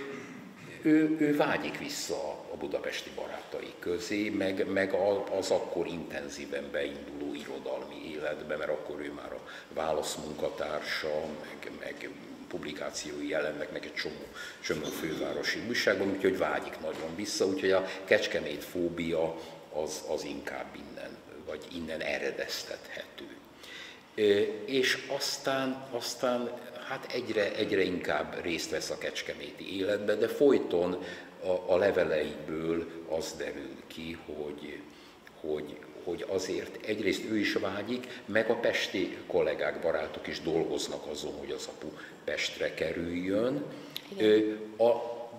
ő, ő vágyik vissza a budapesti barátai közé, meg, meg az akkor intenzíven beinduló irodalmi életbe, mert akkor ő már a válaszmunkatársa, meg, meg publikációi jelennek meg egy csomó, csomó fővárosi újságban, úgyhogy vágyik nagyon vissza, úgyhogy a Kecskemét fóbia az, az inkább innen, vagy innen eredeztethető. És aztán, aztán hát egyre, egyre inkább részt vesz a kecskeméti életbe, de folyton a, a leveleiből az derül ki, hogy, hogy, hogy azért egyrészt ő is vágyik, meg a pesti kollégák, barátok is dolgoznak azon, hogy az apu Pestre kerüljön. Igen. A,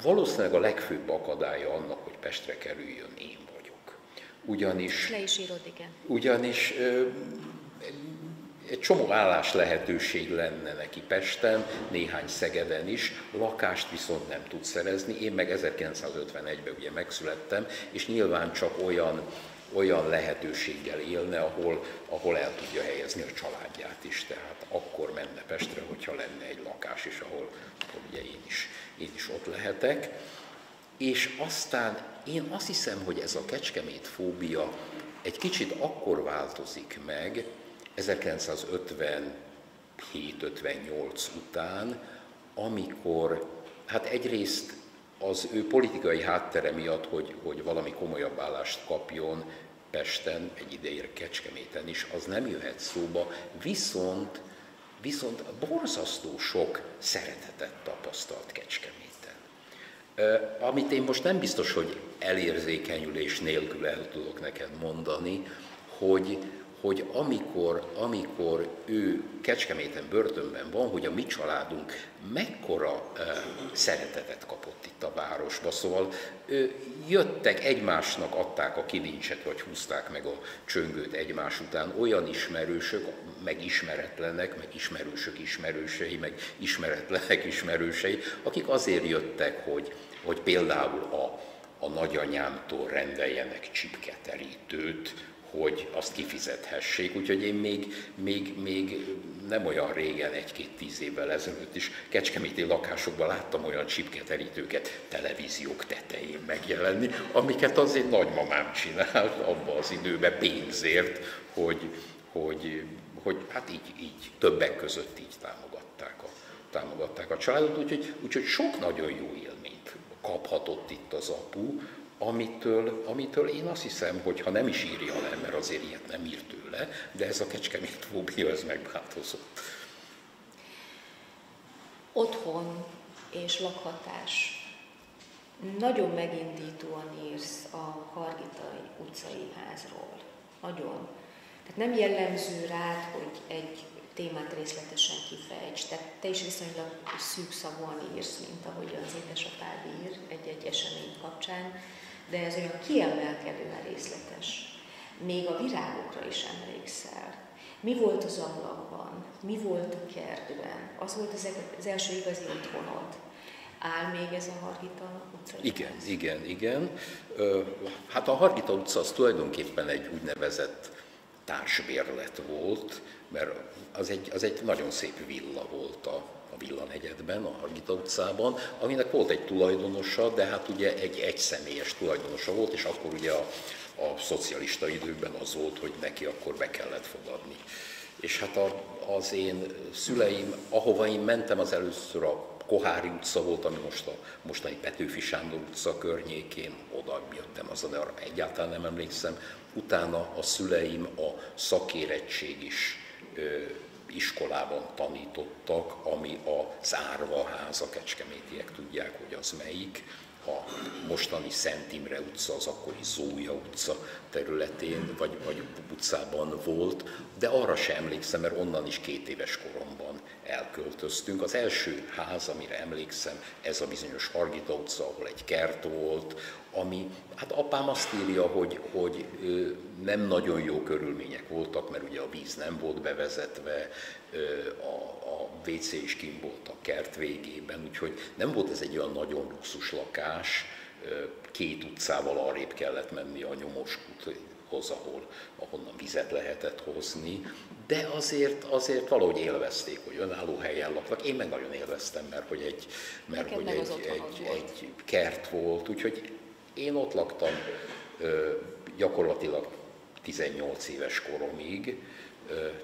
valószínűleg a legfőbb akadálya annak, hogy Pestre kerüljön, én vagyok. Ugyanis... Le is írod, igen. Ugyanis egy csomó állás lehetőség lenne neki Pesten, néhány Szegeden is, lakást viszont nem tud szerezni. Én meg 1951-ben ugye megszülettem, és nyilván csak olyan, olyan lehetőséggel élne, ahol, ahol el tudja helyezni a családját is. Tehát akkor menne Pestre, hogyha lenne egy lakás is, ahol, ahol ugye én is, én is ott lehetek. És aztán én azt hiszem, hogy ez a kecskemét fóbia egy kicsit akkor változik meg, 1957-58 után, amikor hát egyrészt az ő politikai háttere miatt, hogy, hogy valami komolyabb állást kapjon Pesten, egy ideért Kecskeméten is, az nem jöhet szóba, viszont, viszont borzasztó sok szeretetet tapasztalt Kecskeméten. Amit én most nem biztos, hogy elérzékenyülés nélkül el tudok neked mondani, hogy, hogy amikor, amikor ő Kecskeméten börtönben van, hogy a mi családunk mekkora uh, szeretetet kapott itt a városba. Szóval uh, jöttek, egymásnak adták a kilincset, vagy húzták meg a csöngőt egymás után olyan ismerősök, meg ismeretlenek, meg ismerősök ismerősei, meg ismeretlenek ismerősei, akik azért jöttek, hogy, hogy például a, a nagyanyámtól rendeljenek csipketerítőt, hogy azt kifizethessék. Úgyhogy én még, még, még nem olyan régen, egy-két tíz évvel ezelőtt is kecskeméti lakásokban láttam olyan csipketerítőket televíziók tetején megjelenni, amiket azért nagymamám csinált abban az időben pénzért, hogy, hogy, hogy hát így, így többek között így támogatták a, támogatták a családot, úgyhogy, úgyhogy sok nagyon jó élményt kaphatott itt az apu, amitől, amitől én azt hiszem, hogy ha nem is írja le, mert azért ilyet nem írt tőle, de ez a kecskemét fóbia, ez megváltozott. Otthon és lakhatás. Nagyon megindítóan írsz a Hargitai utcai házról. Nagyon. Tehát nem jellemző rád, hogy egy témát részletesen kifejts. Tehát te is viszonylag szűkszavúan írsz, mint ahogy az édesapád ír egy-egy esemény kapcsán de ez olyan kiemelkedően részletes. Még a virágokra is emlékszel. Mi volt az ablakban? Mi volt a kertben? Az volt az, az első igazi otthonod. Áll még ez a Hargita utca? Igen, ez? igen, igen. Hát a Hargita utca az tulajdonképpen egy úgynevezett társbérlet volt, mert az egy, az egy nagyon szép villa volt a, Villanegyedben, a Hargita utcában, aminek volt egy tulajdonosa, de hát ugye egy egyszemélyes tulajdonosa volt, és akkor ugye a, a szocialista időkben az volt, hogy neki akkor be kellett fogadni. És hát a, az én szüleim, ahova én mentem az először a Kohári utca volt, ami most a mostani Petőfi Sándor utca környékén, oda jöttem az, de arra egyáltalán nem emlékszem. Utána a szüleim a szakérettség is iskolában tanítottak, ami a zárva ház, a kecskemétiek tudják, hogy az melyik, a mostani Szent Imre utca, az akkori Zója utca területén, vagy, vagy utcában volt, de arra sem emlékszem, mert onnan is két éves koromban elköltöztünk. Az első ház, amire emlékszem, ez a bizonyos Hargita utca, ahol egy kert volt, ami, hát apám azt írja, hogy, hogy nem nagyon jó körülmények voltak, mert ugye a víz nem volt bevezetve, a, a WC is kim volt a kert végében, úgyhogy nem volt ez egy olyan nagyon luxus lakás, két utcával arrébb kellett menni a nyomos hoz, ahol, ahonnan vizet lehetett hozni, de azért, azért valahogy élvezték, hogy önálló helyen laknak. Én meg nagyon élveztem, mert hogy egy, mert hogy egy, egy, egy kert volt, úgyhogy én ott laktam gyakorlatilag 18 éves koromig,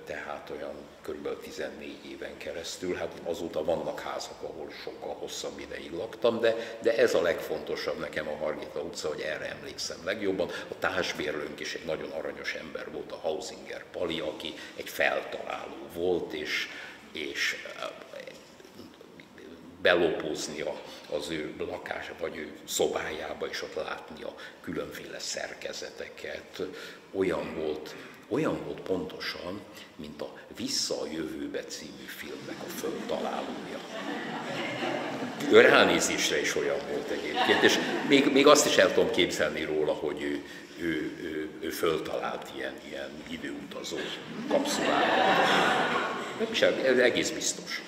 tehát olyan kb. 14 éven keresztül. Hát azóta vannak házak, ahol sokkal hosszabb ideig laktam, de, de ez a legfontosabb nekem a Hargita utca, hogy erre emlékszem legjobban. A társbérlőnk is egy nagyon aranyos ember volt, a Hausinger Pali, aki egy feltaláló volt, és, és belopózni az ő lakása, vagy ő szobájába, és ott látni a különféle szerkezeteket. Olyan volt, olyan volt pontosan, mint a Vissza a jövőbe című filmnek a föltalálója. Ránézésre is olyan volt egyébként, és még, még azt is el tudom képzelni róla, hogy ő, ő, ő, ő föltalált ilyen, ilyen időutazó kapszulákat. Nem is, ez egész biztos.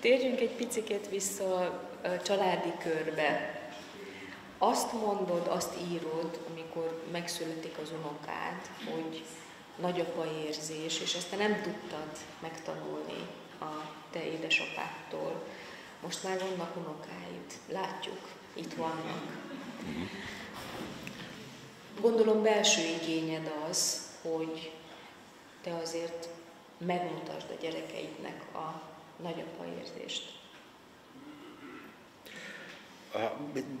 Térjünk egy picit vissza a családi körbe. Azt mondod, azt írod, amikor megszületik az unokád, hogy nagyapa érzés, és ezt te nem tudtad megtanulni a te édesapától. Most már vannak unokáid, látjuk, itt vannak. Gondolom belső igényed az, hogy te azért megmutasd a gyerekeidnek a nagyapa érzést.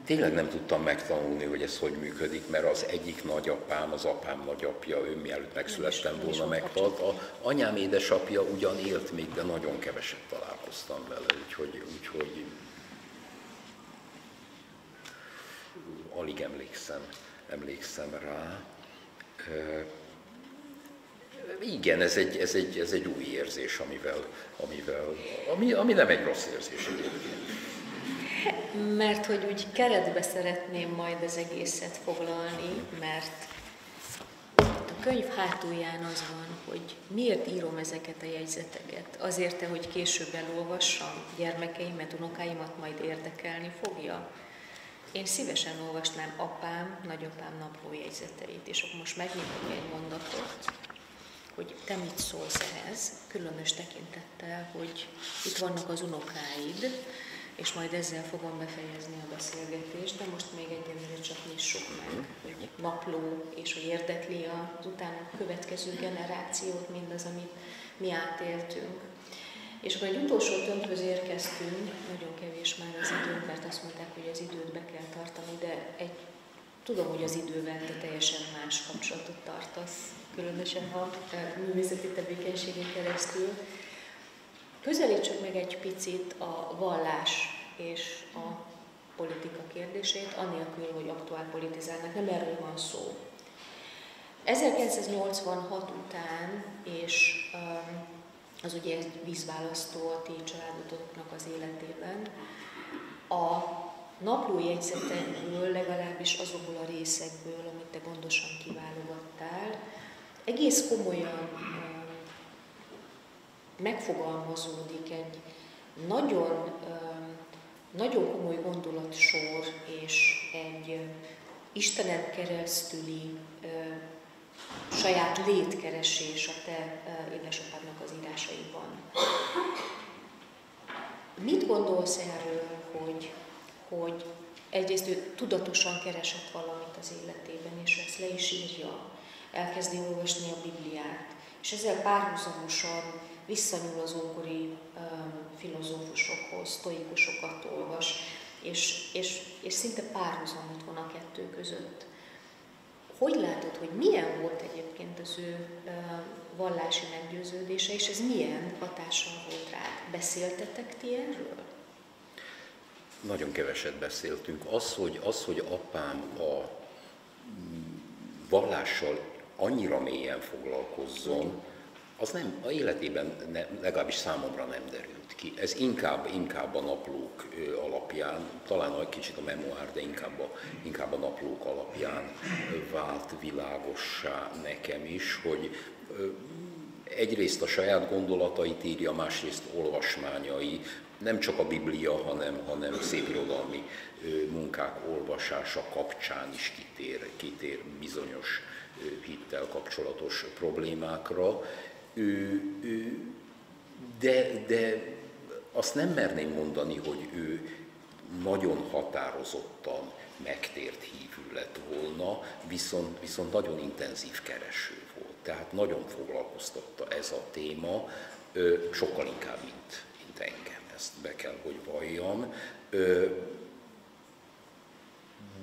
Tényleg nem tudtam megtanulni, hogy ez hogy működik, mert az egyik nagyapám, az apám nagyapja, ő mielőtt megszülettem volna, meghalt. A anyám édesapja ugyan élt még, de nagyon keveset találkoztam vele, úgyhogy, úgyhogy alig emlékszem, emlékszem rá. Igen, ez egy, ez egy, ez egy új érzés, amivel, amivel ami, ami nem egy rossz érzés egyébként. Mert hogy úgy keretbe szeretném majd az egészet foglalni, mert a könyv hátulján az van, hogy miért írom ezeket a jegyzeteket. Azért-e, hogy később elolvassam gyermekeimet, unokáimat majd érdekelni fogja. Én szívesen olvasnám apám, nagyapám naplójegyzeteit, és akkor most megnyitok egy mondatot, hogy te mit szólsz ehhez, különös tekintettel, hogy itt vannak az unokáid, és majd ezzel fogom befejezni a beszélgetést, de most még egyelőre csak nyissuk meg, hogy napló, és hogy érdekli az utána következő generációt, mindaz, amit mi átéltünk. És akkor egy utolsó tönthöz érkeztünk, nagyon kevés már az időnk, mert azt mondták, hogy az időt be kell tartani, de egy, tudom, hogy az idővel te teljesen más kapcsolatot tartasz, különösen a művészeti tevékenységén keresztül, Közelítsük meg egy picit a vallás és a politika kérdését, anélkül, hogy aktuál politizálnak, nem erről van szó. 1986 után, és az ugye vízválasztó a ti családotoknak az életében, a naplójegyzetekből, legalábbis azokból a részekből, amit te gondosan kiválogattál, egész komolyan megfogalmazódik egy nagyon, nagyon komoly gondolatsor és egy Istenen keresztüli saját létkeresés a te édesapádnak az írásaiban. Mit gondolsz erről, hogy, hogy egyrészt ő tudatosan keresett valamit az életében, és ezt le is írja, elkezdi olvasni a Bibliát, és ezzel párhuzamosan visszanyúl az ókori filozófusokhoz, sztoikusokat olvas, és, és, és szinte párhuzamot van a kettő között. Hogy látod, hogy milyen volt egyébként az ő vallási meggyőződése, és ez milyen hatással volt rád? Beszéltetek ti erről? Nagyon keveset beszéltünk. Az, hogy, az, hogy apám a vallással annyira mélyen foglalkozzon, az nem, a életében ne, legalábbis számomra nem derült ki. Ez inkább, inkább a naplók alapján, talán egy kicsit a memoár, de inkább a, inkább a naplók alapján vált világossá nekem is, hogy egyrészt a saját gondolatait írja, másrészt olvasmányai, nem csak a Biblia, hanem, hanem szépirodalmi munkák olvasása kapcsán is kitér, kitér bizonyos hittel kapcsolatos problémákra, ő, ő, de, de azt nem merném mondani, hogy ő nagyon határozottan megtért hívő lett volna, viszont, viszont nagyon intenzív kereső volt. Tehát nagyon foglalkoztatta ez a téma, sokkal inkább, mint, mint engem, ezt be kell, hogy valljam.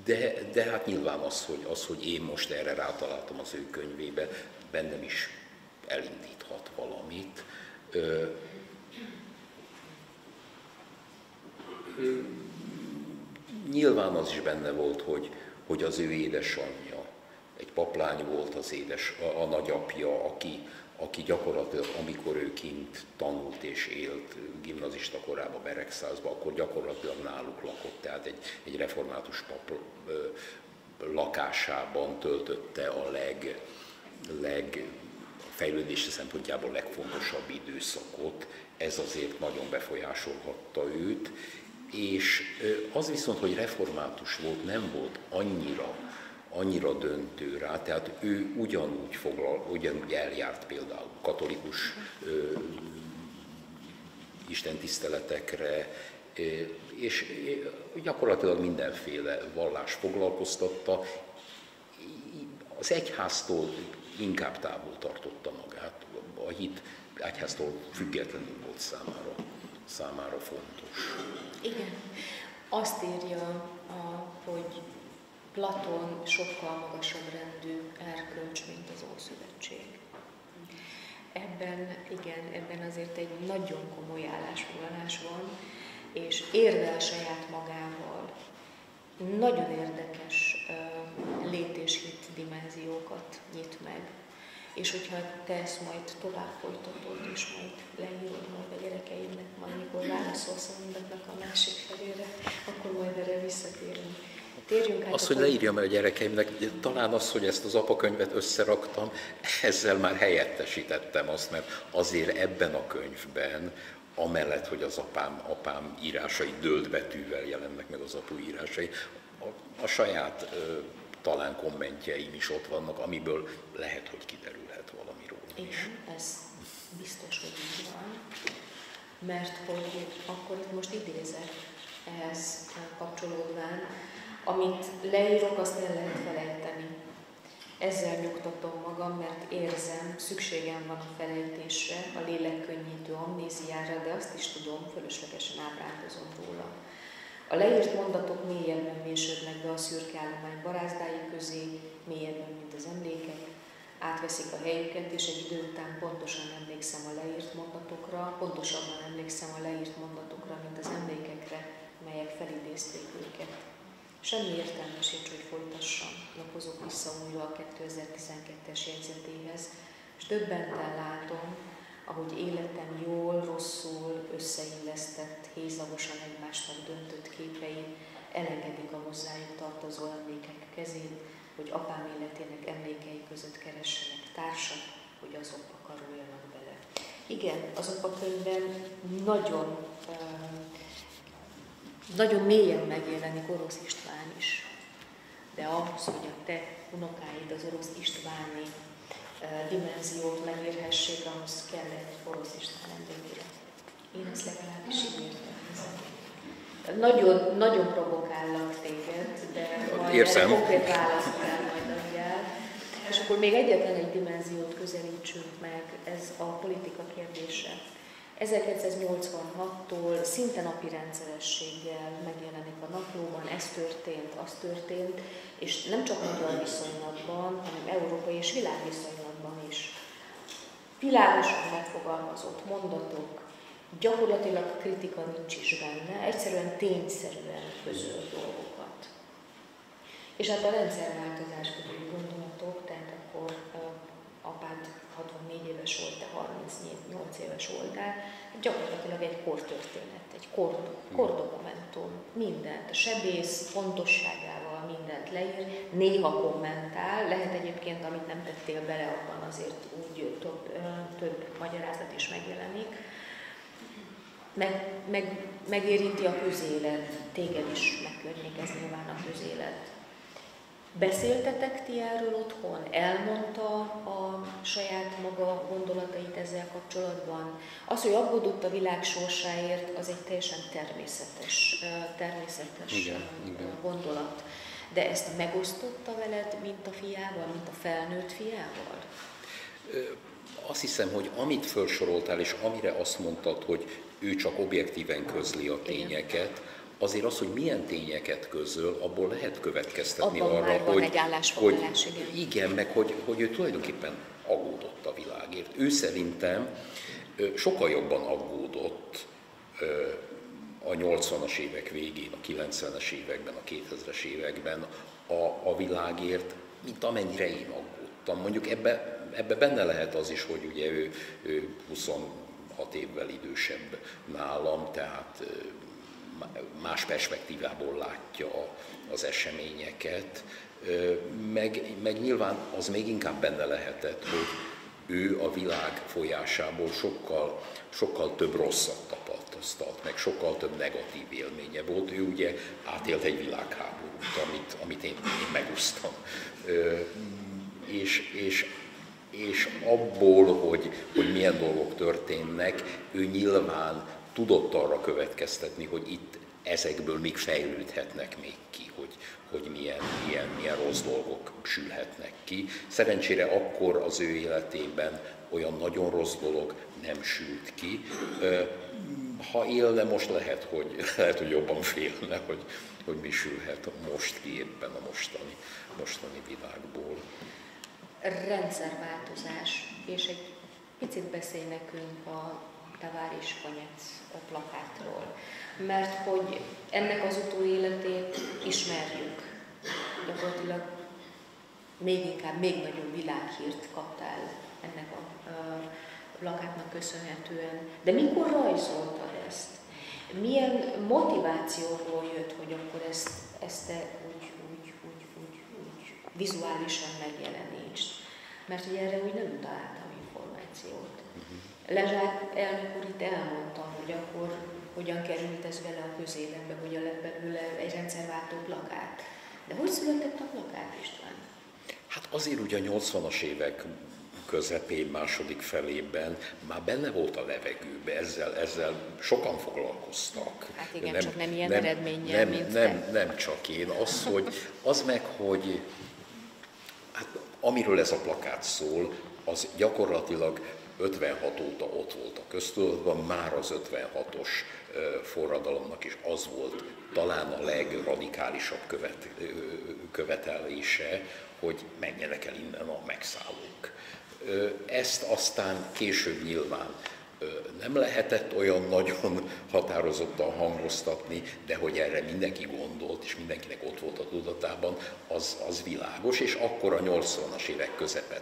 De, de hát nyilván az hogy, az, hogy én most erre rátaláltam az ő könyvébe, bennem is elindíthat valamit. Nyilván az is benne volt, hogy, hogy az ő édesanyja, egy paplány volt az édes, a, a nagyapja, aki, aki gyakorlatilag, amikor ő kint tanult és élt gimnazista korában Beregszázban, akkor gyakorlatilag náluk lakott, tehát egy, egy református pap ö, lakásában töltötte a leg, leg fejlődése szempontjából legfontosabb időszakot, ez azért nagyon befolyásolhatta őt, és az viszont, hogy református volt, nem volt annyira, annyira döntő rá, tehát ő ugyanúgy, foglal, ugyanúgy eljárt például katolikus ö, istentiszteletekre, és gyakorlatilag mindenféle vallás foglalkoztatta. Az egyháztól inkább távol tartotta magát, a hit egyháztól függetlenül volt számára, számára fontos. Igen. Azt írja, hogy Platon sokkal magasabb rendű erkölcs, mint az Ószövetség. Ebben, igen, ebben azért egy nagyon komoly állásfoglalás van, és érvel saját magával. Nagyon érdekes lét és hit dimenziókat nyit meg és hogyha te ezt majd tovább folytatod, és majd leírod majd a gyerekeimnek, majd mikor válaszolsz a mondatnak a másik felére, akkor majd erre visszatérünk. Térjünk át az, hogy leírjam el a gyerekeimnek, talán az, hogy ezt az apakönyvet összeraktam, ezzel már helyettesítettem azt, mert azért ebben a könyvben, amellett, hogy az apám, apám írásai dölt betűvel jelennek meg az apu írásai, a, a saját ö, talán kommentjeim is ott vannak, amiből lehet, hogy kiderülhet valami róla is. Ez biztos, hogy így van, mert hogy akkor itt most idézek ehhez kapcsolódván, amit leírok, azt el lehet. Ezzel nyugtatom magam, mert érzem, szükségem van a felejtésre, a lélek könnyítő amnéziára, de azt is tudom, fölöslegesen ábrázolom róla. A leírt mondatok mélyebben mésődnek be a szürke állomány barázdái közé, mélyebben, mint az emlékek, átveszik a helyüket, és egy idő után pontosan emlékszem a leírt mondatokra, pontosabban emlékszem a leírt mondatokra, mint az emlékekre, melyek felidézték őket. Semmi értelme sincs, hogy folytassam, lapozok vissza újra a 2012-es jegyzetéhez, és döbbenten látom, ahogy életem jól, rosszul összeillesztett, hézagosan egymásnak döntött képei elengedik a hozzájuk tartozó emlékek kezét, hogy apám életének emlékei között keressenek társat, hogy azok akaroljanak bele. Igen, az apakönyvben nagyon, nagyon mélyen megjelenik Orosz István is. De ahhoz, hogy a te unokáid az Orosz Istváni dimenziót megérhessék, ahhoz kell egy orosz Isten emlékére. Én ezt legalábbis így értem. Nagyon, nagyon provokállak téged, de majd Érzem. konkrét választ kell majd adjál. És akkor még egyetlen egy dimenziót közelítsünk meg, ez a politika kérdése. 1986-tól szinte napi rendszerességgel megjelenik a naplóban, ez történt, az történt, és nem csak magyar viszonylatban, hanem európai és világviszonylatban is. Világosan megfogalmazott mondatok, gyakorlatilag kritika nincs is benne, egyszerűen tényszerűen közöl dolgokat. És hát a rendszerváltozás körül gondolatok, tehát akkor apád 64 éves volt, te 38 éves voltál, gyakorlatilag egy kortörténet, egy kor, kordokumentum, mindent, a sebész fontosságával mindent leír, néha kommentál, lehet egyébként, amit nem tettél bele, abban azért úgy több, több magyarázat is megjelenik, meg, meg, megérinti a közélet, téged is megkörnyékez nyilván a közélet. Beszéltetek ti erről otthon? Elmondta a saját maga gondolatait ezzel kapcsolatban? Az, hogy aggódott a világ sorsáért, az egy teljesen természetes, természetes igen, igen. gondolat. De ezt megosztotta veled, mint a fiával, mint a felnőtt fiával? Azt hiszem, hogy amit felsoroltál, és amire azt mondtad, hogy ő csak objektíven közli a tényeket, Igen azért az, hogy milyen tényeket közöl, abból lehet következtetni Abban arra, hogy, egy hogy igen. igen, meg hogy, hogy ő tulajdonképpen aggódott a világért. Ő szerintem sokkal jobban aggódott a 80-as évek végén, a 90-es években, a 2000-es években a, a világért, mint amennyire én aggódtam. Mondjuk ebbe, ebbe benne lehet az is, hogy ugye ő, ő 26 évvel idősebb nálam, tehát más perspektívából látja az eseményeket, meg, meg nyilván az még inkább benne lehetett, hogy ő a világ folyásából sokkal, sokkal több rosszat tapasztalt, meg sokkal több negatív élménye volt. Ő ugye átélt egy világháborút, amit, amit én, én megúsztam. És, és, és abból, hogy, hogy milyen dolgok történnek, ő nyilván tudott arra következtetni, hogy itt ezekből még fejlődhetnek még ki, hogy, hogy milyen, milyen, milyen rossz dolgok sülhetnek ki. Szerencsére akkor az ő életében olyan nagyon rossz dolog nem sült ki. Ha élne, most lehet, hogy, (laughs) lehet, hogy jobban félne, hogy, hogy mi sülhet most ki éppen a mostani, mostani világból. Rendszerváltozás, és egy picit beszél nekünk a Tavares Konyec plakátról mert hogy ennek az utóéletét ismerjük. Gyakorlatilag még inkább, még nagyobb világhírt kaptál ennek a, plakátnak köszönhetően. De mikor rajzoltad ezt? Milyen motivációról jött, hogy akkor ezt, ezt te úgy, úgy, úgy, úgy, úgy vizuálisan megjelenítsd? Mert ugye erre úgy nem találtam információt. Lezsák elnök úr itt elmondta, hogy akkor hogyan került ez vele a közéletbe, hogyan lett belőle egy rendszerváltó plakát. De hogy született a plakát István? Hát azért ugye a 80-as évek közepén, második felében már benne volt a levegőbe, ezzel, ezzel sokan foglalkoztak. Hát igen, nem, csak nem ilyen nem, eredménnyel, nem, mint nem, te. nem csak én. Az, hogy, az meg, hogy hát, amiről ez a plakát szól, az gyakorlatilag 56 óta ott volt a köztudatban, már az 56-os forradalomnak is az volt talán a legradikálisabb követ, követelése, hogy menjenek el innen a megszállók. Ezt aztán később nyilván nem lehetett olyan nagyon (laughs) határozottan hangoztatni, de hogy erre mindenki gondolt, és mindenkinek ott volt a tudatában, az, az világos, és akkor a 80-as évek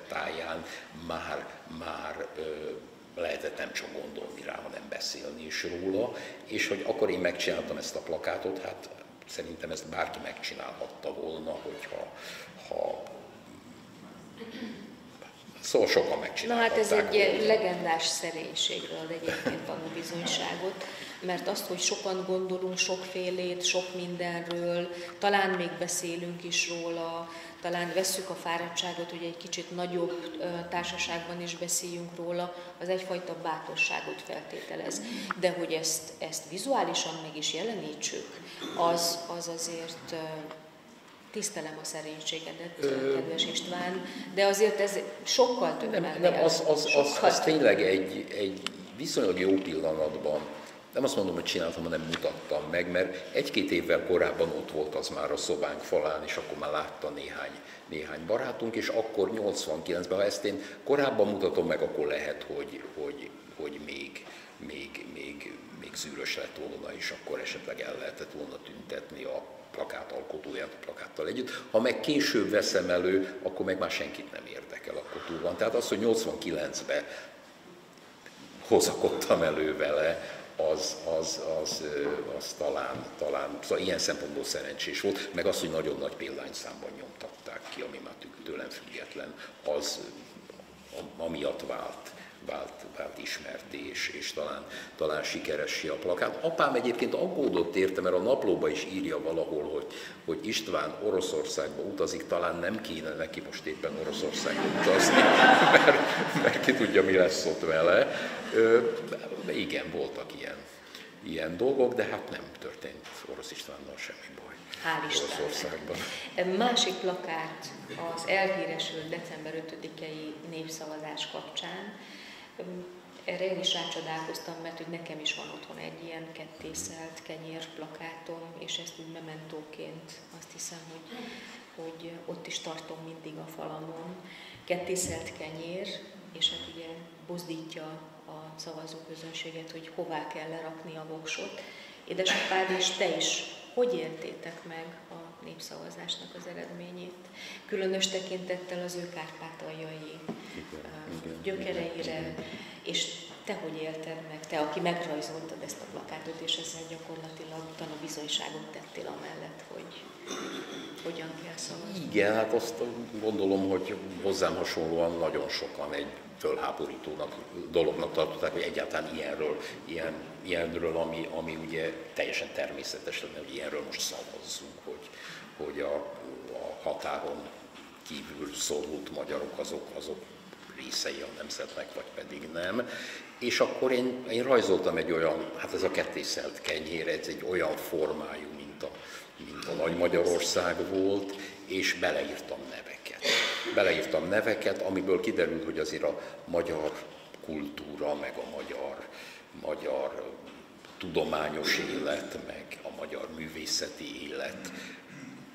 táján már, már lehetett nem csak gondolni rá, hanem beszélni is róla, és hogy akkor én megcsináltam ezt a plakátot, hát szerintem ezt bárki megcsinálhatta volna, hogyha ha Szóval sokan megcsinálták. Na hát ez egy legendás szerénységről ad egyébként bizonyságot, mert azt, hogy sokan gondolunk sokfélét, sok mindenről, talán még beszélünk is róla, talán vesszük a fáradtságot, hogy egy kicsit nagyobb társaságban is beszéljünk róla, az egyfajta bátorságot feltételez. De hogy ezt, ezt vizuálisan meg is jelenítsük, az, az azért tisztelem a szerénységedet, Ö... kedves István, de azért ez sokkal több. Nem, nem az, az, az, az tényleg egy, egy viszonylag jó pillanatban nem azt mondom, hogy csináltam, hanem mutattam meg, mert egy-két évvel korábban ott volt az már a szobánk falán, és akkor már látta néhány, néhány barátunk, és akkor 89-ben, ha ezt én korábban mutatom meg, akkor lehet, hogy, hogy, hogy még, még, még, még zűrös lett volna, és akkor esetleg el lehetett volna tüntetni a plakát alkotóját a plakáttal együtt. Ha meg később veszem elő, akkor meg már senkit nem érdekel, akkor túl van. Tehát az, hogy 89-ben hozakodtam elő vele, az, az, az, az talán, talán, szóval ilyen szempontból szerencsés volt, meg az, hogy nagyon nagy példányszámban nyomtatták ki, ami már tőlem független, az amiatt vált vált, vált ismerté, és, és talán, talán sikeressé a plakát. Apám egyébként aggódott érte, mert a naplóba is írja valahol, hogy, hogy István Oroszországba utazik, talán nem kéne neki most éppen Oroszországba utazni, (laughs) mert, mert ki tudja, mi lesz ott vele. De igen, voltak ilyen, ilyen dolgok, de hát nem történt Orosz Istvánnal semmi baj. Hál' Istennek. Másik plakát az elhíresült december 5-i népszavazás kapcsán erre én is rácsodálkoztam, mert hogy nekem is van otthon egy ilyen kettészelt kenyér plakátom, és ezt úgy mementóként azt hiszem, hogy, hogy ott is tartom mindig a falamon. Kettészelt kenyér, és hát ugye bozdítja a szavazóközönséget, hogy hová kell lerakni a voksot. Édesapád és te is hogy éltétek meg népszavazásnak az eredményét? Különös tekintettel az ő kárpátaljai gyökereire, és te hogy élted meg, te, aki megrajzoltad ezt a plakátot, és ezzel gyakorlatilag utána bizonyságot tettél amellett, hogy hogyan kell szavazni? Igen, hát azt gondolom, hogy hozzám hasonlóan nagyon sokan egy fölháborítónak dolognak tartották, hogy egyáltalán ilyenről, ilyen, ilyenről ami, ami ugye teljesen természetes lenne, hogy ilyenről most szavazzunk, hogy, a, a határon kívül szorult magyarok azok, azok részei a nemzetnek, vagy pedig nem. És akkor én, én rajzoltam egy olyan, hát ez a kettészelt kenyér, ez egy olyan formájú, mint a, mint a Nagy Magyarország volt, és beleírtam neveket. Beleírtam neveket, amiből kiderült, hogy azért a magyar kultúra, meg a magyar, magyar tudományos élet, meg a magyar művészeti élet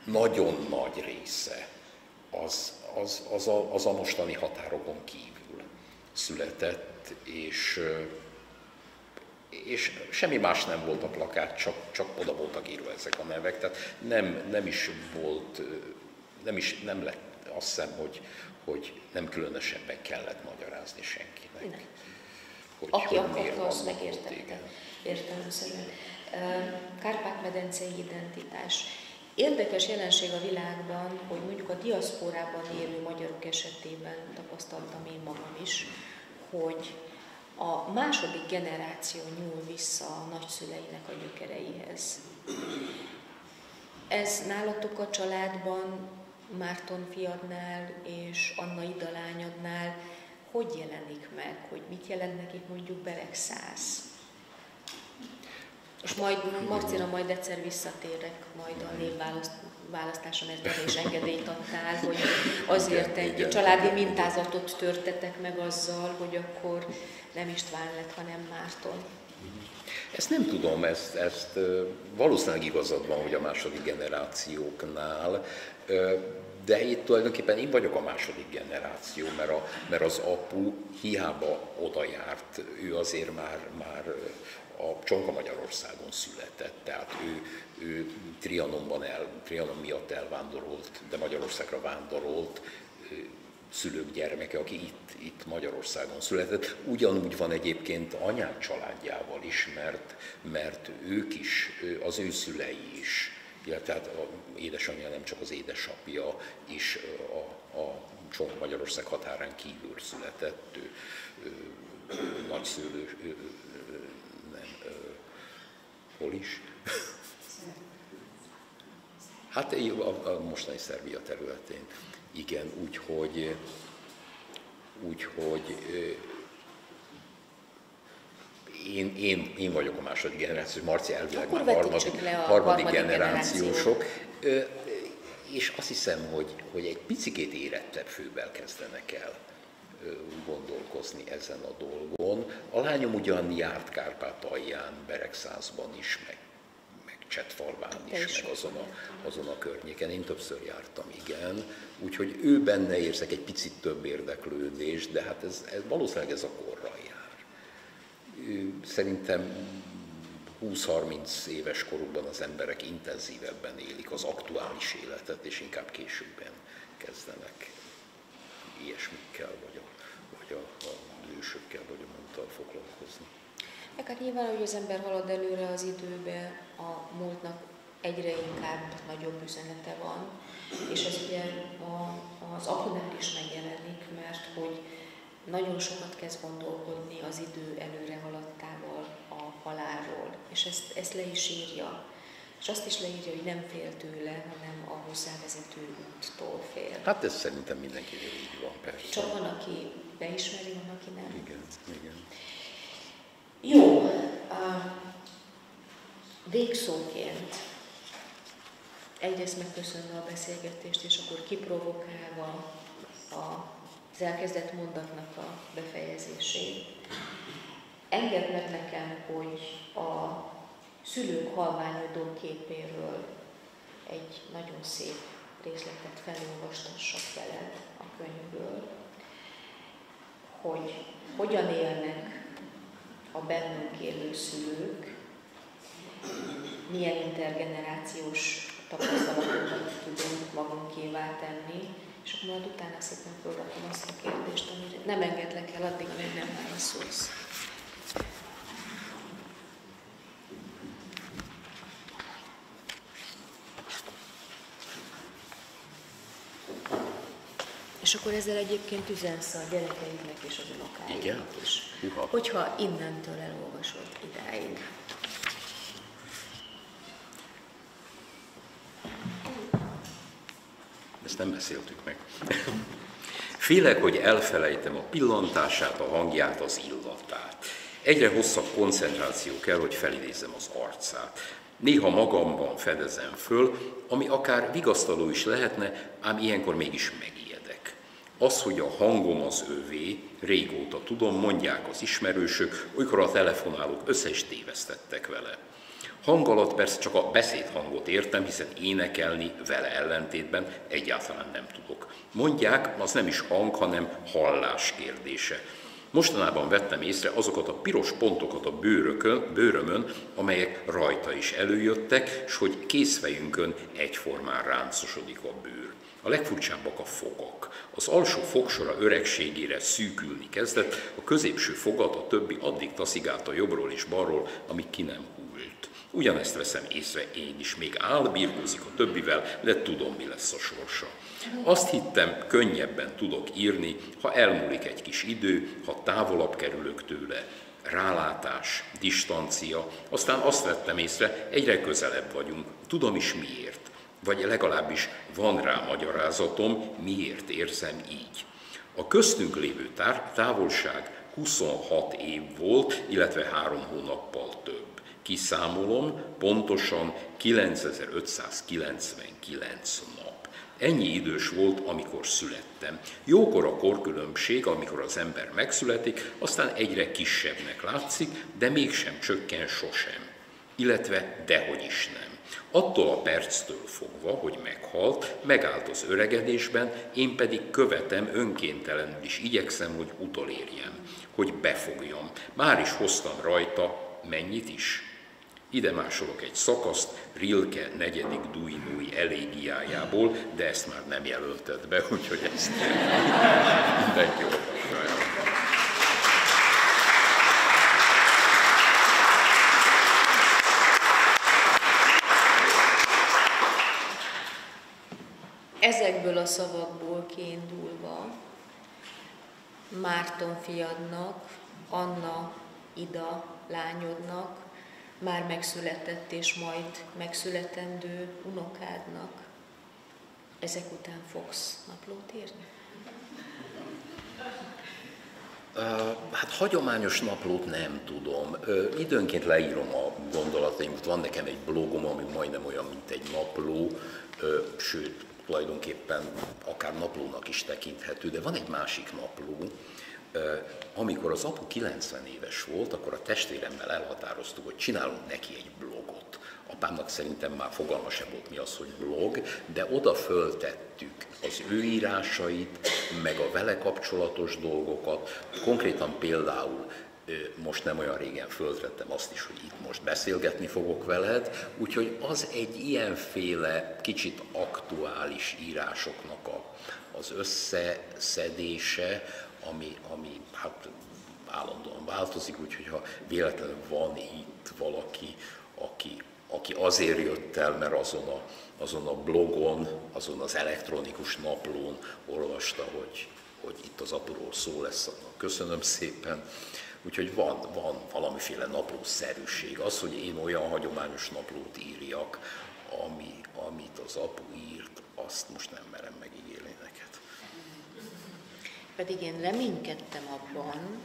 nagyon nagy része az, az, az, a, az a mostani határokon kívül született, és, és semmi más nem volt a plakát, csak, csak oda voltak írva ezek a nevek, tehát nem, nem is volt, nem is nem lett azt hiszem, hogy, hogy nem különösebben kellett magyarázni senkinek. Nem. Hogy, Aki akarta, azt megértette értelemszerűen. Kárpát-medencei identitás. Érdekes jelenség a világban, hogy mondjuk a diaszporában élő magyarok esetében tapasztaltam én magam is, hogy a második generáció nyúl vissza a nagyszüleinek a gyökereihez. Ez nálatok a családban, Márton fiadnál és Anna Idalányadnál hogy jelenik meg, hogy mit jelent nekik mondjuk Beregszáz? És majd Marcira majd egyszer visszatérek majd a névválasztáson, te is engedélyt adtál, hogy azért egy igen, családi mintázatot törtetek meg azzal, hogy akkor nem István lett, hanem Márton. Ezt nem tudom, ezt, ezt valószínűleg igazad van, hogy a második generációknál, de itt tulajdonképpen én vagyok a második generáció, mert, a, mert az apu hiába oda járt, ő azért már, már a Csonka Magyarországon született, tehát ő, ő Trianonban el, Trianon miatt elvándorolt, de Magyarországra vándorolt, szülők gyermeke, aki itt, itt Magyarországon született. Ugyanúgy van egyébként anyám családjával is, mert, mert ők is, az ő szülei is, illetve hát a édesanyja nem csak az édesapja is a, a Csonk Magyarország határán kívül született, ő, ő, nagyszülő, Hol is? Hát a, a mostani Szerbia területén. Igen, úgyhogy úgyhogy én, én, én vagyok a második generáció, Marci elvileg Akkor már harmadik, a harmadik, harmadik generációsok. Generáció. És azt hiszem, hogy, hogy egy picikét érettebb fővel kezdenek el gondolkozni ezen a dolgon. A lányom ugyan járt Kárpátalján, Beregszázban is, meg, meg Csetfalván is, is, meg azon a, azon a környéken. Én többször jártam, igen. Úgyhogy ő benne érzek egy picit több érdeklődést, de hát ez, ez valószínűleg ez a korral jár. Szerintem 20-30 éves korukban az emberek intenzívebben élik az aktuális életet, és inkább későbben kezdenek ilyesmikkel, vagy a a, a ősökkel vagy a múlttal foglalkozni. Meg hát nyilván, hogy az ember halad előre az időbe, a múltnak egyre inkább nagyobb üzenete van, és ez ugye a, az apunál is megjelenik, mert hogy nagyon sokat kezd gondolkodni az idő előre haladtával a halálról, és ezt, ezt le is írja. És azt is leírja, hogy nem fél tőle, hanem a hozzávezető úttól fél. Hát ez szerintem mindenki így van, persze. Csak van, aki beismeri, van, aki nem. Igen, igen. Jó, végszóként egyrészt megköszönve a beszélgetést, és akkor kiprovokálva az elkezdett mondatnak a befejezését. Engedd meg nekem, hogy a szülők halványodó képéről egy nagyon szép részletet felolvastassak veled a könyvből hogy hogyan élnek a bennünk élő szülők milyen intergenerációs tapasztalatokat tudunk magunkévá tenni, és akkor majd utána szépen felrakom azt a kérdést, amire nem engedlek el addig, amíg nem válaszolsz. És akkor ezzel egyébként üzensz a gyerekeidnek és az unokáidnak is. Uha. Hogyha innentől elolvasod idáig. Ezt nem beszéltük meg. Félek, hogy elfelejtem a pillantását, a hangját, az illatát. Egyre hosszabb koncentráció kell, hogy felidézem az arcát. Néha magamban fedezem föl, ami akár vigasztaló is lehetne, ám ilyenkor mégis megijedek. Az, hogy a hangom az övé, régóta tudom, mondják az ismerősök, olykor a telefonálók össze vele. Hang alatt persze csak a beszédhangot értem, hiszen énekelni vele ellentétben egyáltalán nem tudok. Mondják, az nem is hang, hanem hallás kérdése. Mostanában vettem észre azokat a piros pontokat a bőrökön, bőrömön, amelyek rajta is előjöttek, és hogy készfejünkön egyformán ráncosodik a bőr. A legfurcsábbak a fogak. Az alsó fogsora öregségére szűkülni kezdett, a középső fogat a többi addig taszigálta jobbról és balról, amíg ki nem húlt. Ugyanezt veszem észre én is, még áll, birkózik a többivel, de tudom, mi lesz a sorsa. Azt hittem, könnyebben tudok írni, ha elmúlik egy kis idő, ha távolabb kerülök tőle. Rálátás, distancia, aztán azt vettem észre, egyre közelebb vagyunk. Tudom is miért. Vagy legalábbis van rá magyarázatom, miért érzem így. A köztünk lévő távolság 26 év volt, illetve három hónappal több. Kiszámolom, pontosan 9599 nap. Ennyi idős volt, amikor születtem. Jókor a korkülönbség, amikor az ember megszületik, aztán egyre kisebbnek látszik, de mégsem csökken sosem. Illetve dehogy is nem. Attól a perctől fogva, hogy meghalt, megállt az öregedésben, én pedig követem, önkéntelenül is igyekszem, hogy utolérjem, hogy befogjam. Már is hoztam rajta mennyit is? Ide másolok egy szakaszt Rilke negyedik Duinui elégiájából, de ezt már nem jelölted be, (laughs) úgyhogy ezt (laughs) mindenki olvasja Ezekből a szavakból kiindulva Márton fiadnak, Anna, Ida lányodnak, már megszületett és majd megszületendő unokádnak, ezek után fogsz naplót írni? Hát hagyományos naplót nem tudom. Időnként leírom a gondolataimat. Van nekem egy blogom, ami majdnem olyan, mint egy napló, sőt, tulajdonképpen akár naplónak is tekinthető, de van egy másik napló, amikor az apu 90 éves volt, akkor a testvéremmel elhatároztuk, hogy csinálunk neki egy blogot. Apámnak szerintem már fogalma sem volt mi az, hogy blog, de oda föltettük az ő írásait, meg a vele kapcsolatos dolgokat. Konkrétan például most nem olyan régen föltettem azt is, hogy itt most beszélgetni fogok veled, úgyhogy az egy ilyenféle kicsit aktuális írásoknak a, az összeszedése, ami, ami hát állandóan változik, úgyhogy ha véletlenül van itt valaki, aki, aki azért jött el, mert azon a, azon a blogon, azon az elektronikus naplón olvasta, hogy, hogy itt az apuról szó lesz, köszönöm szépen. Úgyhogy van, van valamiféle naplószerűség. Az, hogy én olyan hagyományos naplót írjak, ami, amit az apu írt, azt most nem merem megígérni neked. Pedig én reménykedtem abban,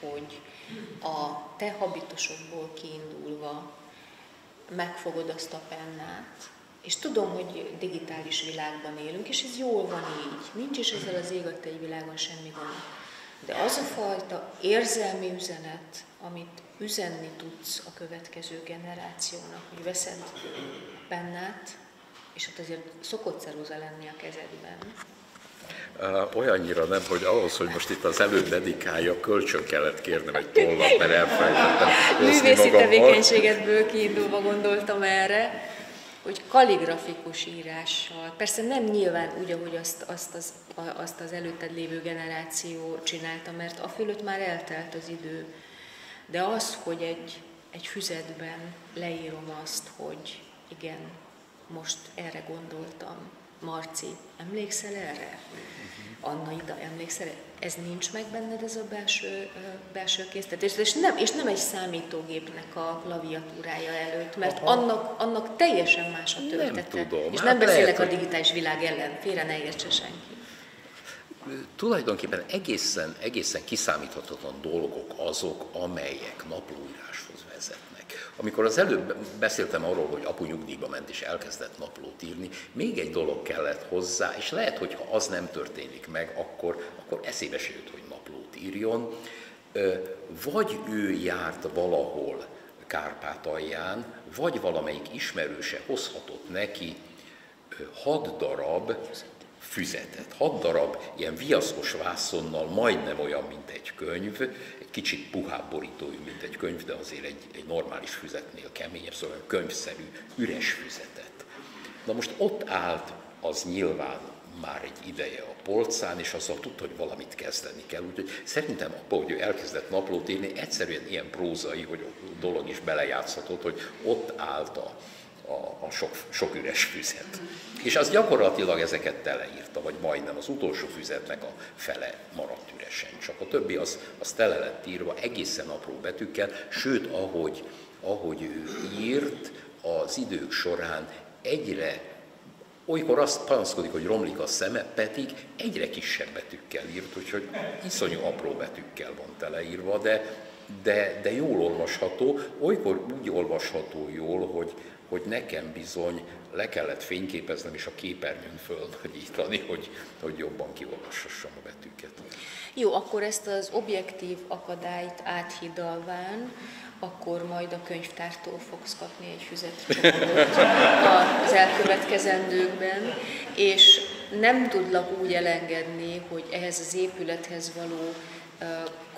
hogy a te habitusokból kiindulva megfogod azt a pennát, és tudom, hogy digitális világban élünk, és ez jól van így. Nincs is ezzel az ég egy világon semmi gond. De az a fajta érzelmi üzenet, amit üzenni tudsz a következő generációnak, hogy veszed a pennát, és ott azért szokott ceruza lenni a kezedben, Olyannyira nem, hogy ahhoz, hogy most itt az előbb dedikálja, kölcsön kellett kérnem egy tollat, mert elfelejtettem (laughs) Művészi tevékenységetből kiindulva gondoltam erre, hogy kaligrafikus írással, persze nem nyilván úgy, ahogy azt, azt, az, azt az előtted lévő generáció csinálta, mert a fölött már eltelt az idő, de az, hogy egy, egy füzetben leírom azt, hogy igen, most erre gondoltam, Marci, emlékszel erre? Anna Ida, emlékszel? Ez nincs meg benned, ez a belső, belső készítetés, és nem, és nem egy számítógépnek a klaviatúrája előtt, mert annak, annak teljesen más a töltete. Nem tudom. És hát nem beszélek lehet, a digitális világ ellen, félre ne értse senki. Tulajdonképpen egészen, egészen kiszámíthatatlan dolgok azok, amelyek naplóíráshoz. Amikor az előbb beszéltem arról, hogy apu nyugdíjba ment és elkezdett naplót írni, még egy dolog kellett hozzá, és lehet, hogy ha az nem történik meg, akkor, akkor eszébe se jut, hogy naplót írjon. Vagy ő járt valahol Kárpátalján, vagy valamelyik ismerőse hozhatott neki hat darab füzetet. Hat darab ilyen viaszkos vászonnal, majdnem olyan, mint egy könyv, kicsit puhább borítójú, mint egy könyv, de azért egy, egy normális füzetnél keményebb, szóval könyvszerű, üres füzetet. Na most ott állt az nyilván már egy ideje a polcán, és azzal tudta, hogy valamit kezdeni kell. Úgyhogy szerintem apa, hogy ő elkezdett naplót írni, egyszerűen ilyen prózai, hogy a dolog is belejátszhatott, hogy ott állt a, a, a sok, sok üres füzet. És az gyakorlatilag ezeket teleírta, vagy majdnem az utolsó füzetnek a fele maradt üresen, csak a többi az, az tele lett írva egészen apró betűkkel, sőt, ahogy, ahogy ő írt, az idők során egyre olykor azt panaszkodik, hogy romlik a szeme, pedig egyre kisebb betűkkel írt, úgyhogy iszonyú apró betűkkel van teleírva, de, de, de jól olvasható, olykor úgy olvasható jól, hogy, hogy nekem bizony le kellett fényképeznem és a képernyőn fölnagyítani, hogy, hogy jobban kiolvashassam a betűket. Jó, akkor ezt az objektív akadályt áthidalván, akkor majd a könyvtártól fogsz kapni egy füzetcsomagot az elkövetkezendőkben, és nem tudlak úgy elengedni, hogy ehhez az épülethez való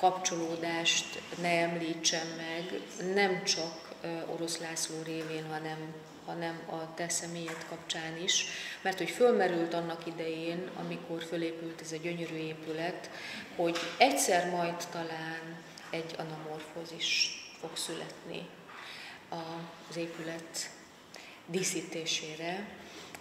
kapcsolódást ne említsem meg, nem csak Orosz László révén, hanem, hanem a te személyed kapcsán is, mert hogy fölmerült annak idején, amikor fölépült ez a gyönyörű épület, hogy egyszer majd talán egy anamorfozis fog születni az épület díszítésére,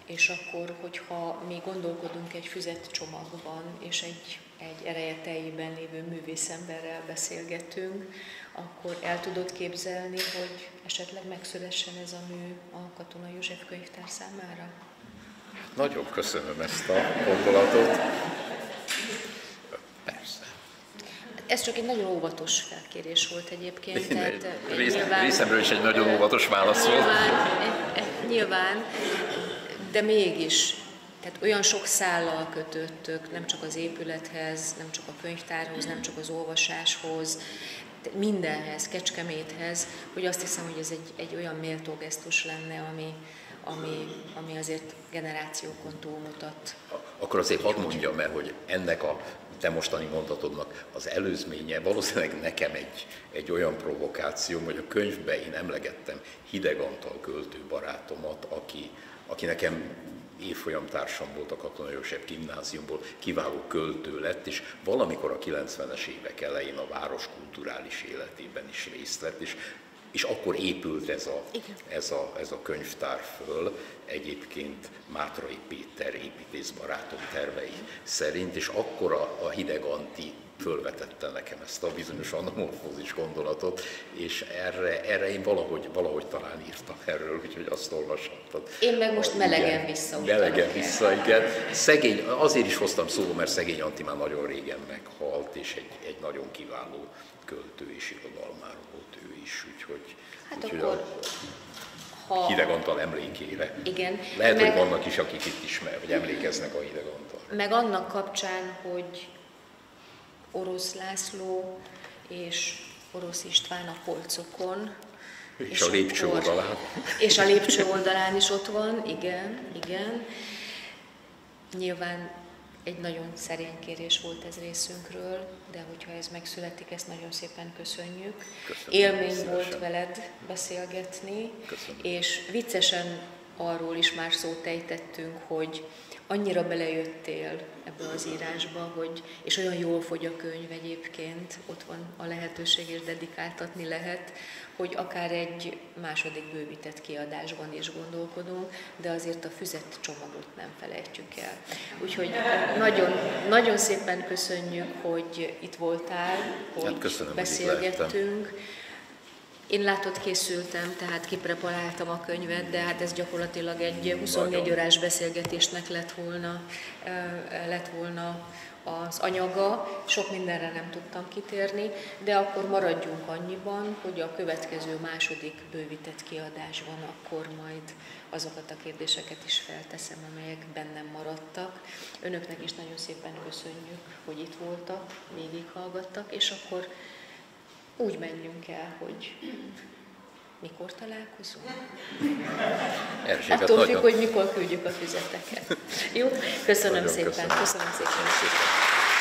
és akkor, hogyha mi gondolkodunk egy füzet csomagban, és egy, egy ereje teljében lévő művészemberrel beszélgetünk, akkor el tudod képzelni, hogy esetleg megszülessen ez a mű a Katona József könyvtár számára? Nagyon köszönöm ezt a gondolatot. Persze. Ez csak egy nagyon óvatos felkérés volt egyébként. Tehát rész, nyilván, részemről is egy nagyon óvatos válasz volt. Nyilván, e, e, nyilván, de mégis tehát olyan sok szállal kötöttök, nem csak az épülethez, nem csak a könyvtárhoz, nem csak az olvasáshoz, mindenhez, Kecskeméthez, hogy azt hiszem, hogy ez egy, egy olyan méltó gesztus lenne, ami, ami, ami azért generációkon túlmutat. Akkor azért hadd mondjam el, hogy ennek a te mostani mondatodnak az előzménye valószínűleg nekem egy, egy olyan provokáció, hogy a könyvben én emlegettem Hideg Antal költő barátomat, aki, aki nekem évfolyamtársam volt a Katona József gimnáziumból, kiváló költő lett, és valamikor a 90-es évek elején a város kulturális életében is részt vett, és és akkor épült ez a, ez, a, ez a könyvtár föl, egyébként Mátrai Péter építészbarátom tervei szerint, és akkor a, a hideg anti fölvetette nekem ezt a bizonyos anamorfózis gondolatot, és erre, erre én valahogy, valahogy talán írtam erről, úgyhogy azt olvashattad. Én meg most melegen vissza. Melegen vissza, igen. Szegény, azért is hoztam szóba, mert szegény Anti már nagyon régen meghalt, és egy, egy nagyon kiváló költő és irodalmár volt ő is, úgyhogy, hát úgyhogy akkor... A ha... Hideg Antal emlékére. Igen. Lehet, meg... hogy vannak is, akik itt ismer, vagy emlékeznek a Hideg Antal. Meg annak kapcsán, hogy Orosz László és Orosz István a polcokon. És, és a lépcső akkor, oldalán. És a lépcső oldalán is ott van, igen, igen. Nyilván egy nagyon szerény kérés volt ez részünkről, de hogyha ez megszületik, ezt nagyon szépen köszönjük. Köszönöm, Élmény szívesen. volt veled beszélgetni, Köszönöm. és viccesen arról is már szót ejtettünk, hogy annyira belejöttél ebbe az írásba, hogy, és olyan jól fogy a könyv egyébként, ott van a lehetőség, és dedikáltatni lehet, hogy akár egy második bővített kiadásban is gondolkodunk, de azért a füzet csomagot nem felejtjük el. Úgyhogy nagyon, nagyon szépen köszönjük, hogy itt voltál, hogy hát köszönöm, beszélgettünk. Hogy én látott készültem, tehát kipreparáltam a könyvet, de hát ez gyakorlatilag egy 24 órás beszélgetésnek lett volna, lett volna az anyaga, sok mindenre nem tudtam kitérni, de akkor maradjunk annyiban, hogy a következő második bővített kiadásban akkor majd azokat a kérdéseket is felteszem, amelyek bennem maradtak. Önöknek is nagyon szépen köszönjük, hogy itt voltak, végighallgattak, és akkor úgy menjünk el, hogy mikor találkozunk? Erzsébet Attól függ, hogy mikor küldjük a füzeteket. Jó? Köszönöm szépen. Köszönöm. köszönöm szépen. Köszönöm szépen.